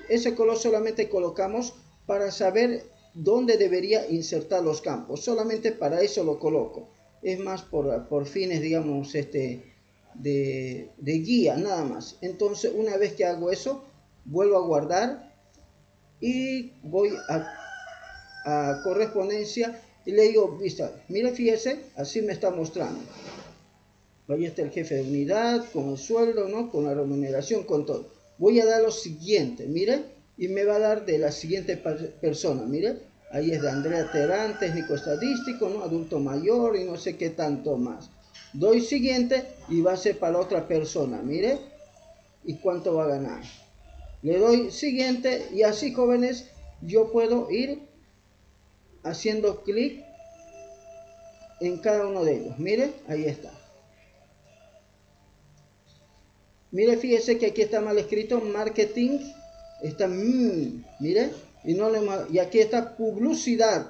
Ese color solamente colocamos para saber dónde debería insertar los campos. Solamente para eso lo coloco. Es más por, por fines, digamos, este, de, guía, nada más. Entonces, una vez que hago eso, vuelvo a guardar y voy a, a correspondencia y le digo, vista, mire, fíjese, así me está mostrando. Ahí está el jefe de unidad, con el sueldo, ¿no? Con la remuneración, con todo. Voy a dar lo siguiente, mire, y me va a dar de la siguiente persona, mire. Ahí es de Andrea Terán, técnico estadístico, ¿no? Adulto mayor y no sé qué tanto más. Doy siguiente y va a ser para otra persona, mire. ¿Y cuánto va a ganar? Le doy siguiente y así, jóvenes, yo puedo ir haciendo clic en cada uno de ellos. Mire, ahí está. Mire, fíjese que aquí está mal escrito marketing. Está, mm, mire, y, no le, y aquí está publicidad.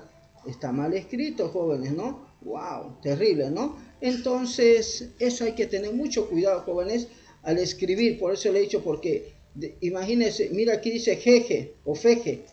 Está mal escrito, jóvenes, ¿no? Wow, terrible, ¿no? Entonces, eso hay que tener mucho cuidado, jóvenes, al escribir. Por eso le he dicho, porque imagínense, mira aquí dice jeje o feje.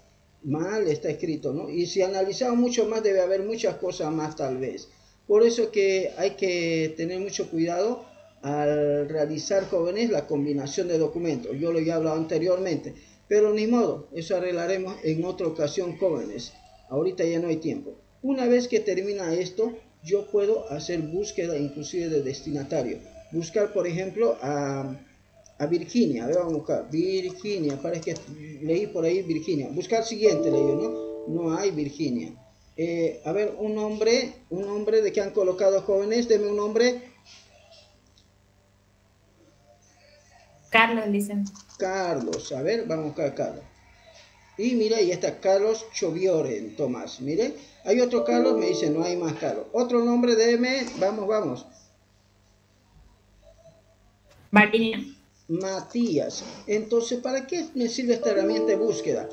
Mal está escrito, ¿no? Y si analizamos mucho más, debe haber muchas cosas más tal vez. Por eso que hay que tener mucho cuidado al realizar jóvenes la combinación de documentos. Yo lo he hablado anteriormente, pero ni modo, eso arreglaremos en otra ocasión jóvenes. Ahorita ya no hay tiempo. Una vez que termina esto, yo puedo hacer búsqueda inclusive de destinatario. Buscar, por ejemplo, a, a Virginia. A ver, vamos a buscar. Virginia, parece que leí por ahí Virginia. Buscar siguiente, leí, ¿no? No hay Virginia. Eh, a ver, un nombre, un nombre de que han colocado jóvenes, deme un nombre Carlos, dicen. Carlos, a ver, vamos a buscar Carlos. Y mira, ahí está Carlos Choviore, Tomás. Mire, hay otro Carlos, me dice, no hay más Carlos. Otro nombre de M, vamos, vamos. Matías. Matías. Entonces, ¿para qué me sirve esta herramienta de búsqueda?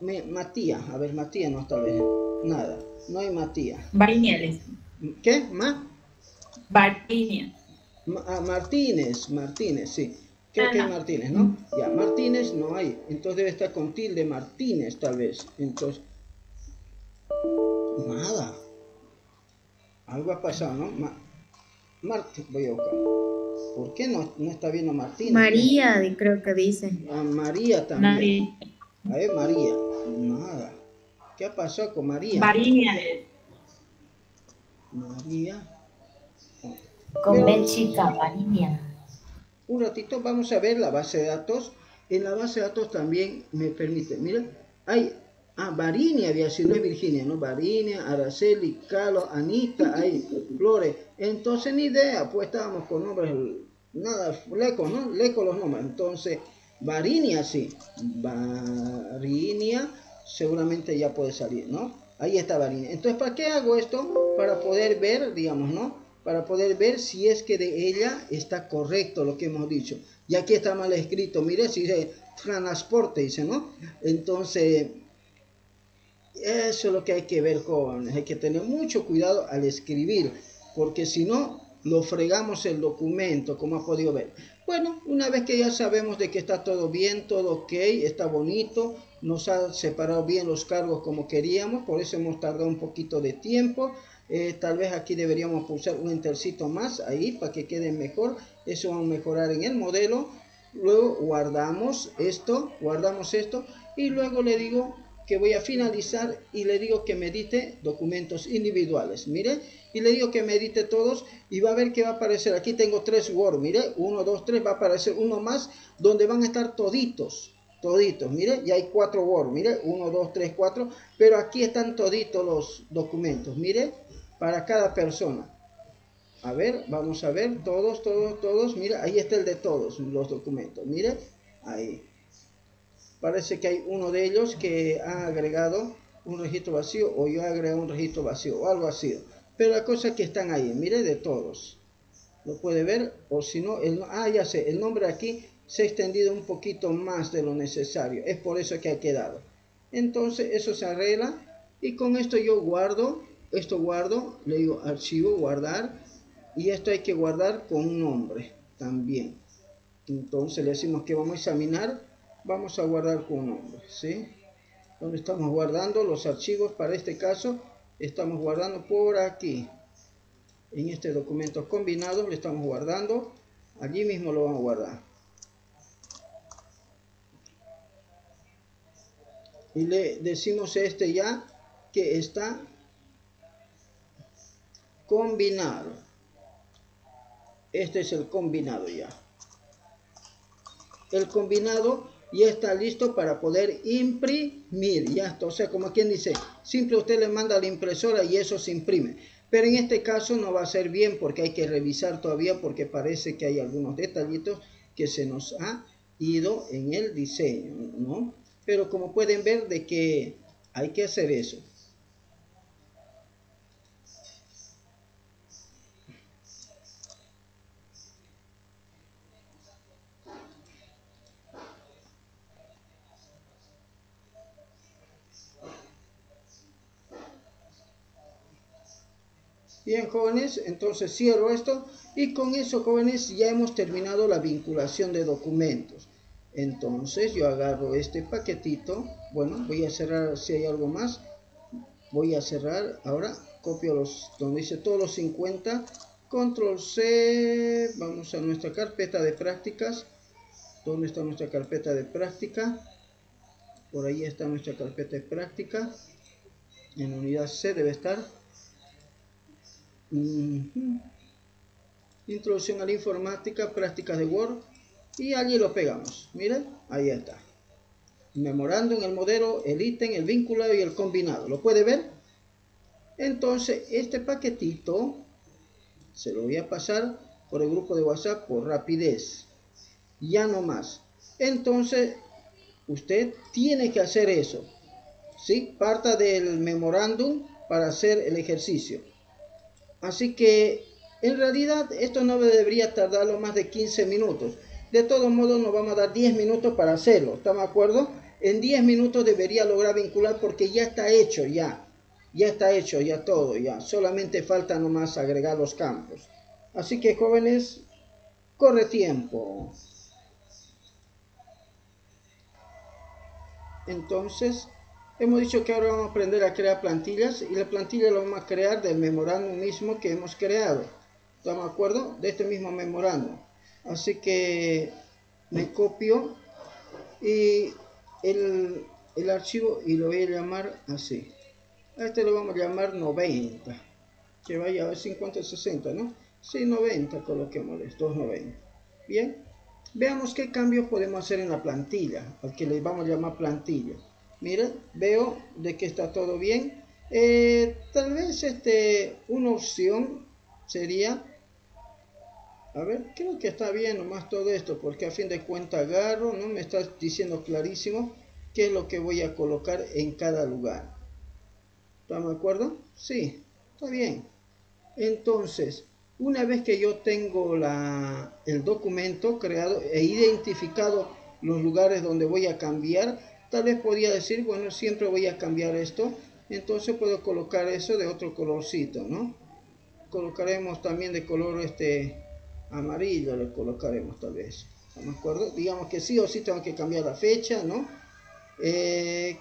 Me, Matías, a ver, Matías no está bien. Nada, no hay Matías. Martínez. ¿Qué? ¿Ma? Martínez. Ah, Martínez, Martínez, sí. Creo que es Martínez, ¿no? Ya, Martínez no hay. Entonces debe estar con tilde Martínez, tal vez. Entonces. Nada. Algo ha pasado, ¿no? Ma Martín, voy a buscar. ¿Por qué no, no está viendo Martínez? María, creo que dice. Ah, María también. A ver, María. Nada. ¿Qué ha pasado con María? María. María. Con Bélgica, María un ratito vamos a ver la base de datos. En la base de datos también me permite, mira, hay, ah, Varinia había sido, es Virginia, ¿no? Varinia, Araceli, Carlos, Anita, hay Flores. Entonces ni idea, pues estábamos con nombres, nada, leco, ¿no? Leco los nombres. Entonces Varinia, sí. Varinia, seguramente ya puede salir, ¿no? Ahí está Varinia. Entonces, ¿para qué hago esto? Para poder ver, digamos, ¿no? Para poder ver si es que de ella está correcto lo que hemos dicho. Y aquí está mal escrito, mire, si dice transporte, dice, ¿no? Entonces, eso es lo que hay que ver, jóvenes. Hay que tener mucho cuidado al escribir, porque si no, lo fregamos el documento, como ha podido ver. Bueno, una vez que ya sabemos de que está todo bien, todo ok, está bonito, nos ha separado bien los cargos como queríamos, por eso hemos tardado un poquito de tiempo. Eh, tal vez aquí deberíamos pulsar un entercito más ahí para que quede mejor. Eso va a mejorar en el modelo. Luego guardamos esto, guardamos esto y luego le digo que voy a finalizar y le digo que medite documentos individuales. Mire, y le digo que medite todos y va a ver que va a aparecer. Aquí tengo tres Word, mire, uno, dos, tres, va a aparecer uno más donde van a estar toditos, toditos, mire, y hay cuatro Word, mire, uno, dos, tres, cuatro, pero aquí están toditos los documentos, mire, para cada persona. A ver, vamos a ver, todos, todos, todos, mire, ahí está el de todos los documentos, mire, ahí. Parece que hay uno de ellos que ha agregado un registro vacío o yo he agregado un registro vacío o algo así. Pero la cosa es que están ahí, mire de todos. Lo puede ver o si no, el, ah ya sé, el nombre aquí se ha extendido un poquito más de lo necesario. Es por eso que ha quedado. Entonces eso se arregla y con esto yo guardo, esto guardo, le digo archivo, guardar y esto hay que guardar con un nombre también. Entonces le decimos que vamos a examinar vamos a guardar con nombre, ¿sí? Donde estamos guardando los archivos para este caso, estamos guardando por aquí. En este documento combinado le estamos guardando, allí mismo lo vamos a guardar. Y le decimos este ya que está combinado. Este es el combinado ya. El combinado y está listo para poder imprimir. Ya sea, como quien dice, simple usted le manda a la impresora y eso se imprime. Pero en este caso no va a ser bien porque hay que revisar todavía porque parece que hay algunos detallitos que se nos ha ido en el diseño, ¿no? Pero como pueden ver de que hay que hacer eso. Bien, jóvenes, entonces cierro esto y con eso, jóvenes, ya hemos terminado la vinculación de documentos. Entonces yo agarro este paquetito, bueno, voy a cerrar si hay algo más, voy a cerrar, ahora copio los, donde dice todos los 50, control C, vamos a nuestra carpeta de prácticas, ¿dónde está nuestra carpeta de práctica? Por ahí está nuestra carpeta de práctica, en unidad C debe estar, Introducción a la informática, prácticas de Word. Y allí lo pegamos. Miren, ahí está. Memorando en el modelo, el ítem, el vinculado y el combinado. ¿Lo puede ver? Entonces, este paquetito se lo voy a pasar por el grupo de WhatsApp por rapidez. Ya no más. Entonces, usted tiene que hacer eso. ¿Sí? Parta del memorándum para hacer el ejercicio. Así que en realidad esto no debería tardarlo más de 15 minutos. De todos modos nos vamos a dar 10 minutos para hacerlo. ¿Estamos de acuerdo? En 10 minutos debería lograr vincular porque ya está hecho ya. Ya está hecho ya todo ya. Solamente falta nomás agregar los campos. Así que jóvenes, corre tiempo. Entonces, Hemos dicho que ahora vamos a aprender a crear plantillas y la plantilla la vamos a crear del memorándum mismo que hemos creado. ¿Estamos de acuerdo? De este mismo memorándum. Así que me copio y el, el, archivo y lo voy a llamar así. A este lo vamos a llamar 90. Que vaya a 50, 60, ¿no? Sí, 90, coloquémosle, 290. Bien. Veamos qué cambios podemos hacer en la plantilla, al que le vamos a llamar plantilla. Miren, veo de que está todo bien. Eh, tal vez este, una opción sería A ver, creo que está bien nomás todo esto, porque a fin de cuentas agarro, ¿no? Me está diciendo clarísimo qué es lo que voy a colocar en cada lugar. ¿Están de acuerdo? Sí, está bien. Entonces, una vez que yo tengo la, el documento creado e identificado los lugares donde voy a cambiar, tal vez podría decir, bueno, siempre voy a cambiar esto, entonces puedo colocar eso de otro colorcito, ¿no? Colocaremos también de color este amarillo, le colocaremos tal vez, ¿no me acuerdo? Digamos que sí o sí tengo que cambiar la fecha, ¿no? Eh,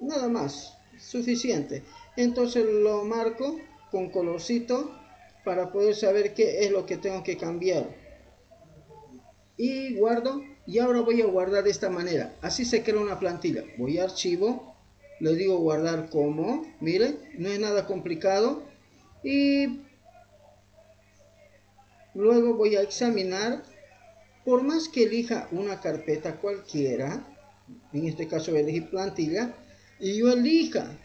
nada más, suficiente. Entonces lo marco con colorcito para poder saber qué es lo que tengo que cambiar. Y guardo, y ahora voy a guardar de esta manera. Así se crea una plantilla. Voy a archivo, le digo guardar como, miren, no es nada complicado. Y luego voy a examinar, por más que elija una carpeta cualquiera, en este caso voy a elegir plantilla, y yo elija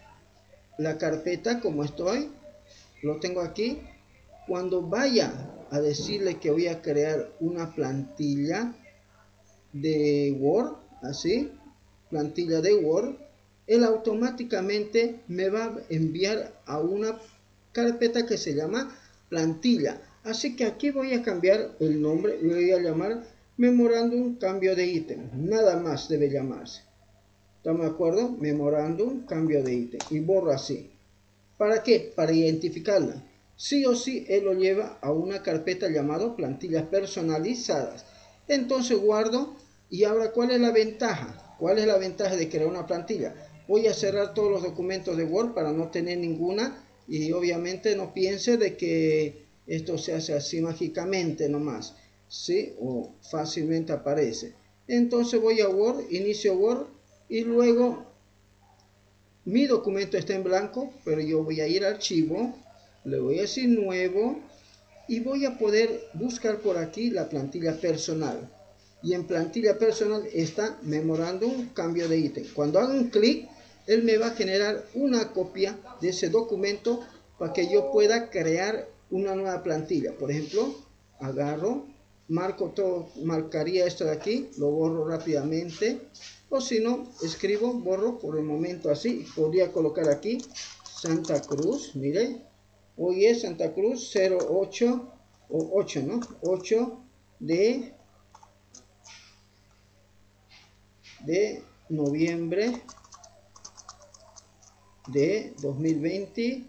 la carpeta como estoy, lo tengo aquí, cuando vaya a decirle que voy a crear una plantilla de Word, así, plantilla de Word, él automáticamente me va a enviar a una carpeta que se llama plantilla. Así que aquí voy a cambiar el nombre, le voy a llamar memorándum cambio de ítem. Nada más debe llamarse. ¿Estamos de acuerdo? Memorándum cambio de ítem. Y borro así. ¿Para qué? Para identificarla sí o sí él lo lleva a una carpeta llamada plantillas personalizadas. Entonces guardo y ahora ¿cuál es la ventaja? ¿Cuál es la ventaja de crear una plantilla? Voy a cerrar todos los documentos de Word para no tener ninguna y obviamente no piense de que esto se hace así mágicamente nomás, ¿sí? O fácilmente aparece. Entonces voy a Word, inicio Word y luego mi documento está en blanco, pero yo voy a ir a archivo, le voy a decir nuevo y voy a poder buscar por aquí la plantilla personal y en plantilla personal está un cambio de ítem cuando hago un clic él me va a generar una copia de ese documento para que yo pueda crear una nueva plantilla por ejemplo agarro marco todo marcaría esto de aquí lo borro rápidamente o si no escribo borro por el momento así podría colocar aquí Santa Cruz mire Hoy es Santa Cruz 08 o 8, ¿no? 8 de, de noviembre de 2021.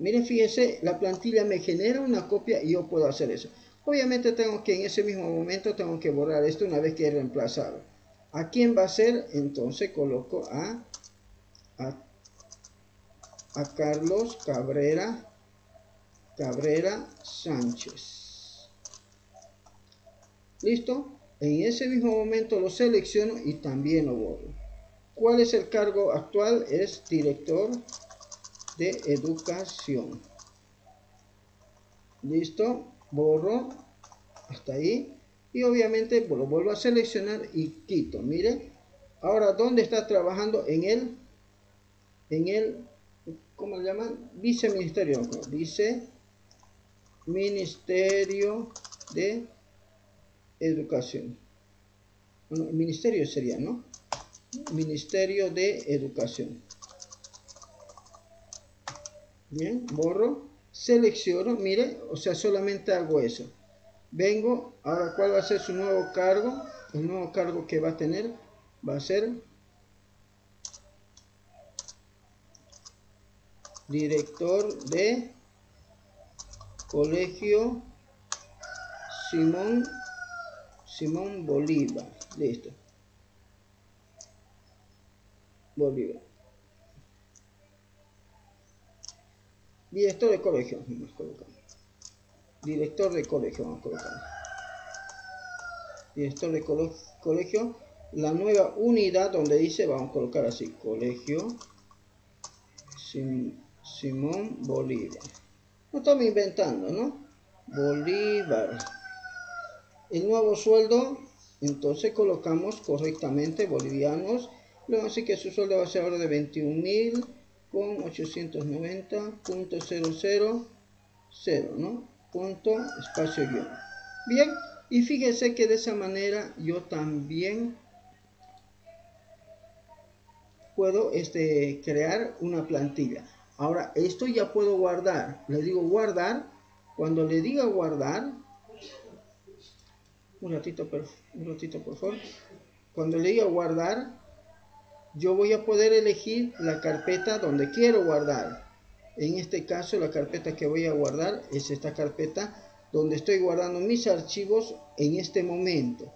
Miren, fíjese, la plantilla me genera una copia y yo puedo hacer eso. Obviamente tengo que en ese mismo momento tengo que borrar esto una vez que he reemplazado. ¿A quién va a ser? Entonces coloco a, a, a Carlos Cabrera Cabrera Sánchez. ¿Listo? En ese mismo momento lo selecciono y también lo borro. ¿Cuál es el cargo actual? Es director de educación. ¿Listo? Borro. Hasta ahí. Y obviamente lo vuelvo a seleccionar y quito. Miren. Ahora, ¿dónde está trabajando? En el, en el, ¿cómo le llaman? Viceministerio. Vice Ministerio de Educación. Bueno, el ministerio sería, ¿no? Ministerio de Educación. Bien, borro, selecciono, mire, o sea, solamente hago eso. Vengo, ahora cuál va a ser su nuevo cargo. El nuevo cargo que va a tener va a ser director de Colegio Simón Simón Bolívar. Listo. Bolívar. Director de colegio, vamos a colocar. Director de colegio, vamos a colocar. Director de colegio. La nueva unidad donde dice, vamos a colocar así, colegio Simón Bolívar. No estamos inventando, ¿no? Bolívar. El nuevo sueldo, entonces colocamos correctamente bolivianos. Luego así que su sueldo va a ser ahora de 21.000 con 890.000, ¿no? punto, espacio guion. Bien, y fíjese que de esa manera yo también puedo este, crear una plantilla. Ahora, esto ya puedo guardar. Le digo guardar. Cuando le diga guardar, un ratito, por, un ratito por favor. Cuando le diga guardar, yo voy a poder elegir la carpeta donde quiero guardar. En este caso, la carpeta que voy a guardar es esta carpeta donde estoy guardando mis archivos en este momento.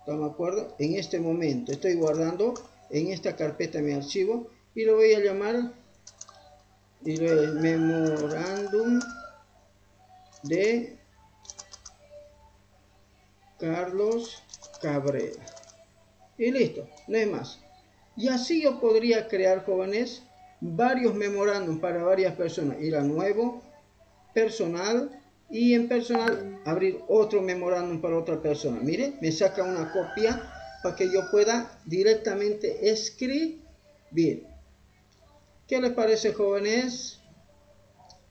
¿Estamos de acuerdo? En este momento estoy guardando en esta carpeta mi archivo y lo voy a llamar memorándum de Carlos Cabrera. Y listo, no hay más. Y así yo podría crear, jóvenes, varios memorándum para varias personas. Ir a nuevo, personal, y en personal abrir otro memorándum para otra persona. Mire, me saca una copia para que yo pueda directamente escribir. ¿Qué les parece, jóvenes?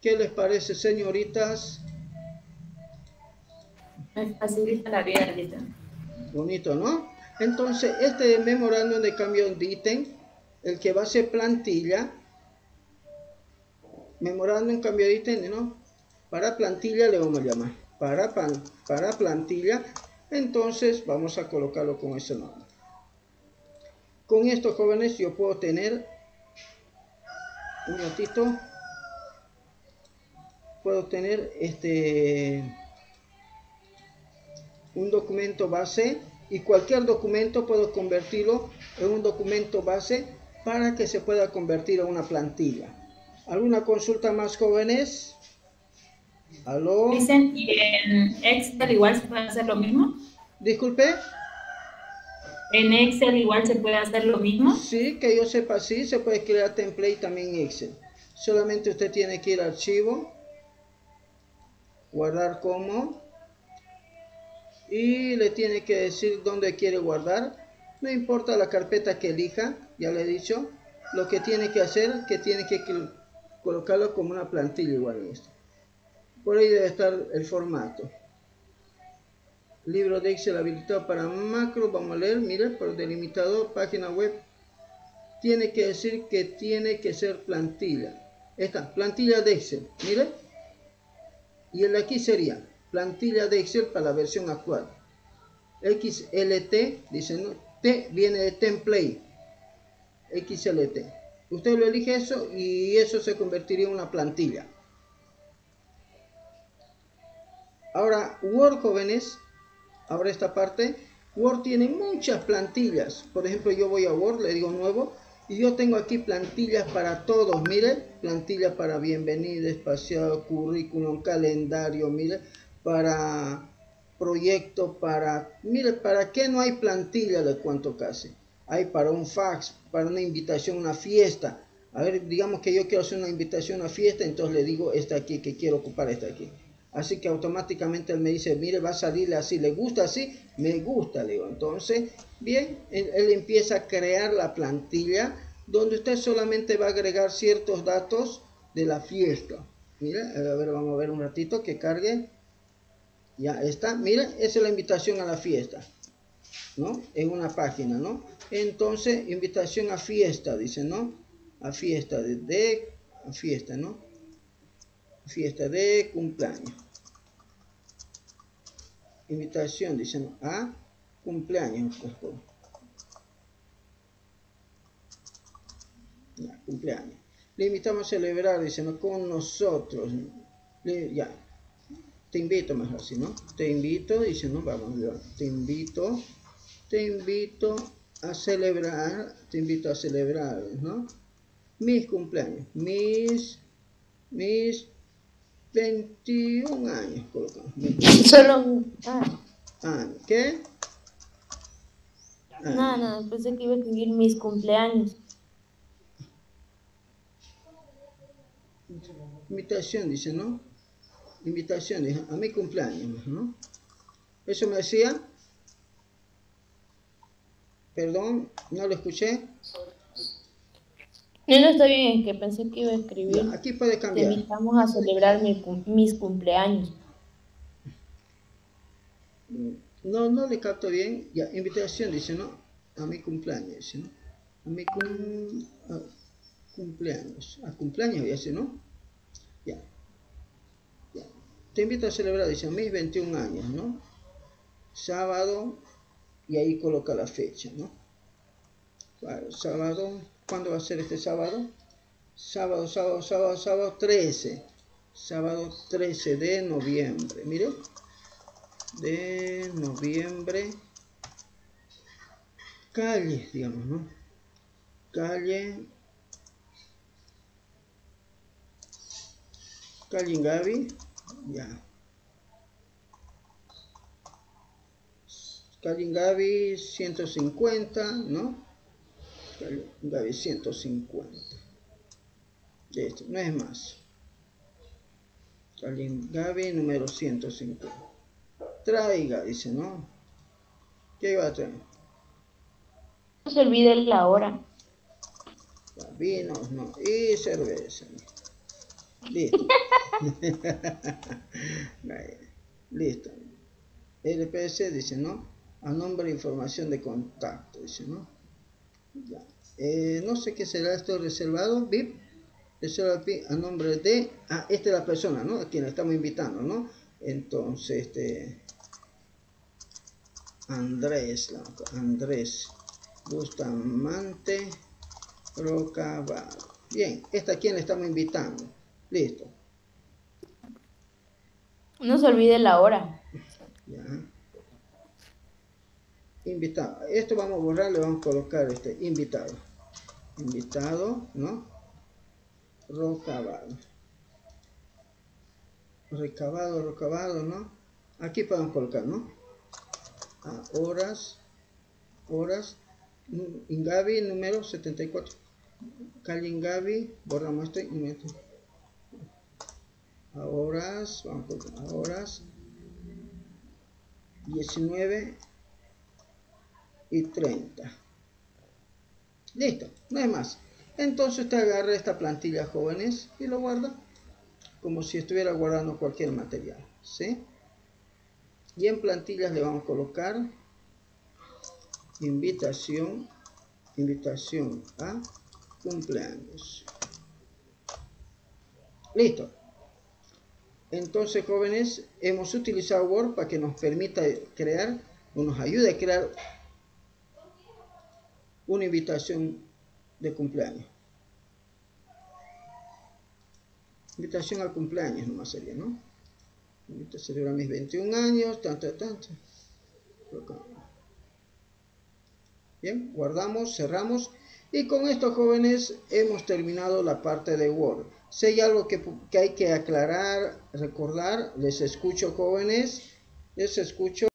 ¿Qué les parece, señoritas? Facilita la vida, Bonito, ¿no? Entonces, este memorándum de cambio de ítem, el que va a ser plantilla, memorándum cambio de ítem, ¿no? Para plantilla le vamos a llamar. Para, para plantilla, entonces vamos a colocarlo con ese nombre. Con estos jóvenes yo puedo tener un ratito puedo tener este un documento base y cualquier documento puedo convertirlo en un documento base para que se pueda convertir en una plantilla. ¿Alguna consulta más jóvenes? ¿Aló? Dicen, ¿y en Excel igual se puede hacer lo mismo? Disculpe. ¿En Excel igual se puede hacer lo mismo? Sí, que yo sepa, sí, se puede crear template también en Excel. Solamente usted tiene que ir a archivo, guardar como, y le tiene que decir dónde quiere guardar. No importa la carpeta que elija, ya le he dicho. Lo que tiene que hacer, que tiene que colocarlo como una plantilla igual en esto. Por ahí debe estar el formato. Libro de Excel habilitado para macro. Vamos a leer, mire, por delimitador, página web. Tiene que decir que tiene que ser plantilla. Esta, plantilla de Excel, mire. Y el de aquí sería plantilla de Excel para la versión actual. XLT, dice. T viene de template. XLT. Usted lo elige eso y eso se convertiría en una plantilla. Ahora, Word, jóvenes, ahora esta parte, Word tiene muchas plantillas. Por ejemplo, yo voy a Word, le digo nuevo, y yo tengo aquí plantillas para todos. Miren, plantilla para bienvenida, espaciado, currículum, calendario, miren para proyecto, para... Mire, ¿para qué no hay plantilla de cuánto casi? Hay para un fax, para una invitación una fiesta. A ver, digamos que yo quiero hacer una invitación a una fiesta, entonces le digo esta aquí, que quiero ocupar esta aquí. Así que automáticamente él me dice, mire, va a salirle así, ¿le gusta así? Me gusta, le digo. Entonces, bien, él, él empieza a crear la plantilla donde usted solamente va a agregar ciertos datos de la fiesta. Mire, a ver, vamos a ver un ratito que cargue. Ya está, mira, esa es la invitación a la fiesta, ¿no? En una página, ¿no? Entonces, invitación a fiesta, dice, ¿no? A fiesta de, a fiesta, ¿no? Fiesta de cumpleaños. Invitación, dice, ¿no? A cumpleaños, Ya, cumpleaños. Le invitamos a celebrar, dice, ¿no? Con nosotros. ya, te invito mejor así, ¿no? Te invito, dice, no, vamos, te invito, te invito a celebrar, te invito a celebrar, ¿no? Mis cumpleaños, mis, mis 21 años, colocamos. Solo ah. ¿Qué? No, no, pensé que iba a escribir mis cumpleaños. Invitación, dice, ¿no? Invitaciones a mi cumpleaños, ¿no? Eso me decía. Perdón, no lo escuché. No, no está bien, es que pensé que iba a escribir. aquí puede cambiar. Te invitamos a celebrar mis cumpleaños. No, no le capto bien. Ya, invitación, dice, ¿no? A mi cumpleaños, dice, ¿no? A mi cumpleaños. A cumpleaños, dice, ¿no? Te invito a celebrar, dice, mis 21 años, ¿no? Sábado, y ahí coloca la fecha, ¿no? sábado, ¿cuándo va a ser este sábado? Sábado, sábado, sábado, sábado 13. Sábado 13 de noviembre, mire. De noviembre. Calle, digamos, ¿no? Calle. Calle Gaby. Ya. Gaby 150, ¿no? Gaby 150. Listo, no es más. Gaby número 150. Traiga, dice, ¿no? ¿Qué va a traer? No se olvide la hora. Vinos, no. Y cerveza. Listo. Listo. LPS dice, ¿no? a nombre de información de contacto, dice, ¿no? Ya. Eh, no sé qué será esto reservado, VIP, reserva a nombre de, ah, esta es la persona, ¿no? A quien estamos invitando, ¿no? Entonces, este, Andrés, Andrés Bustamante Rocavado. Bien, esta a quien le estamos invitando. Listo. No se olvide la hora. Ya invitado. Esto vamos a borrar, le vamos a colocar este invitado. Invitado, ¿no? Rocabado. Recabado, recabado, ¿no? Aquí podemos colocar, ¿no? A horas, horas, Ingavi número 74. Calle Ingavi, borramos este número. A horas, vamos a colocar, horas, 19 y 30. Listo, no hay más. Entonces usted agarra esta plantilla jóvenes y lo guarda como si estuviera guardando cualquier material. ¿sí? Y en plantillas le vamos a colocar invitación, invitación a cumpleaños. Listo. Entonces, jóvenes, hemos utilizado Word para que nos permita crear o nos ayude a crear una invitación de cumpleaños. Invitación al cumpleaños nomás sería, ¿no? Invito a mis 21 años, tanto, tanto. Bien, guardamos, cerramos. Y con esto, jóvenes, hemos terminado la parte de Word. Si hay algo que, que hay que aclarar, recordar, les escucho, jóvenes. Les escucho.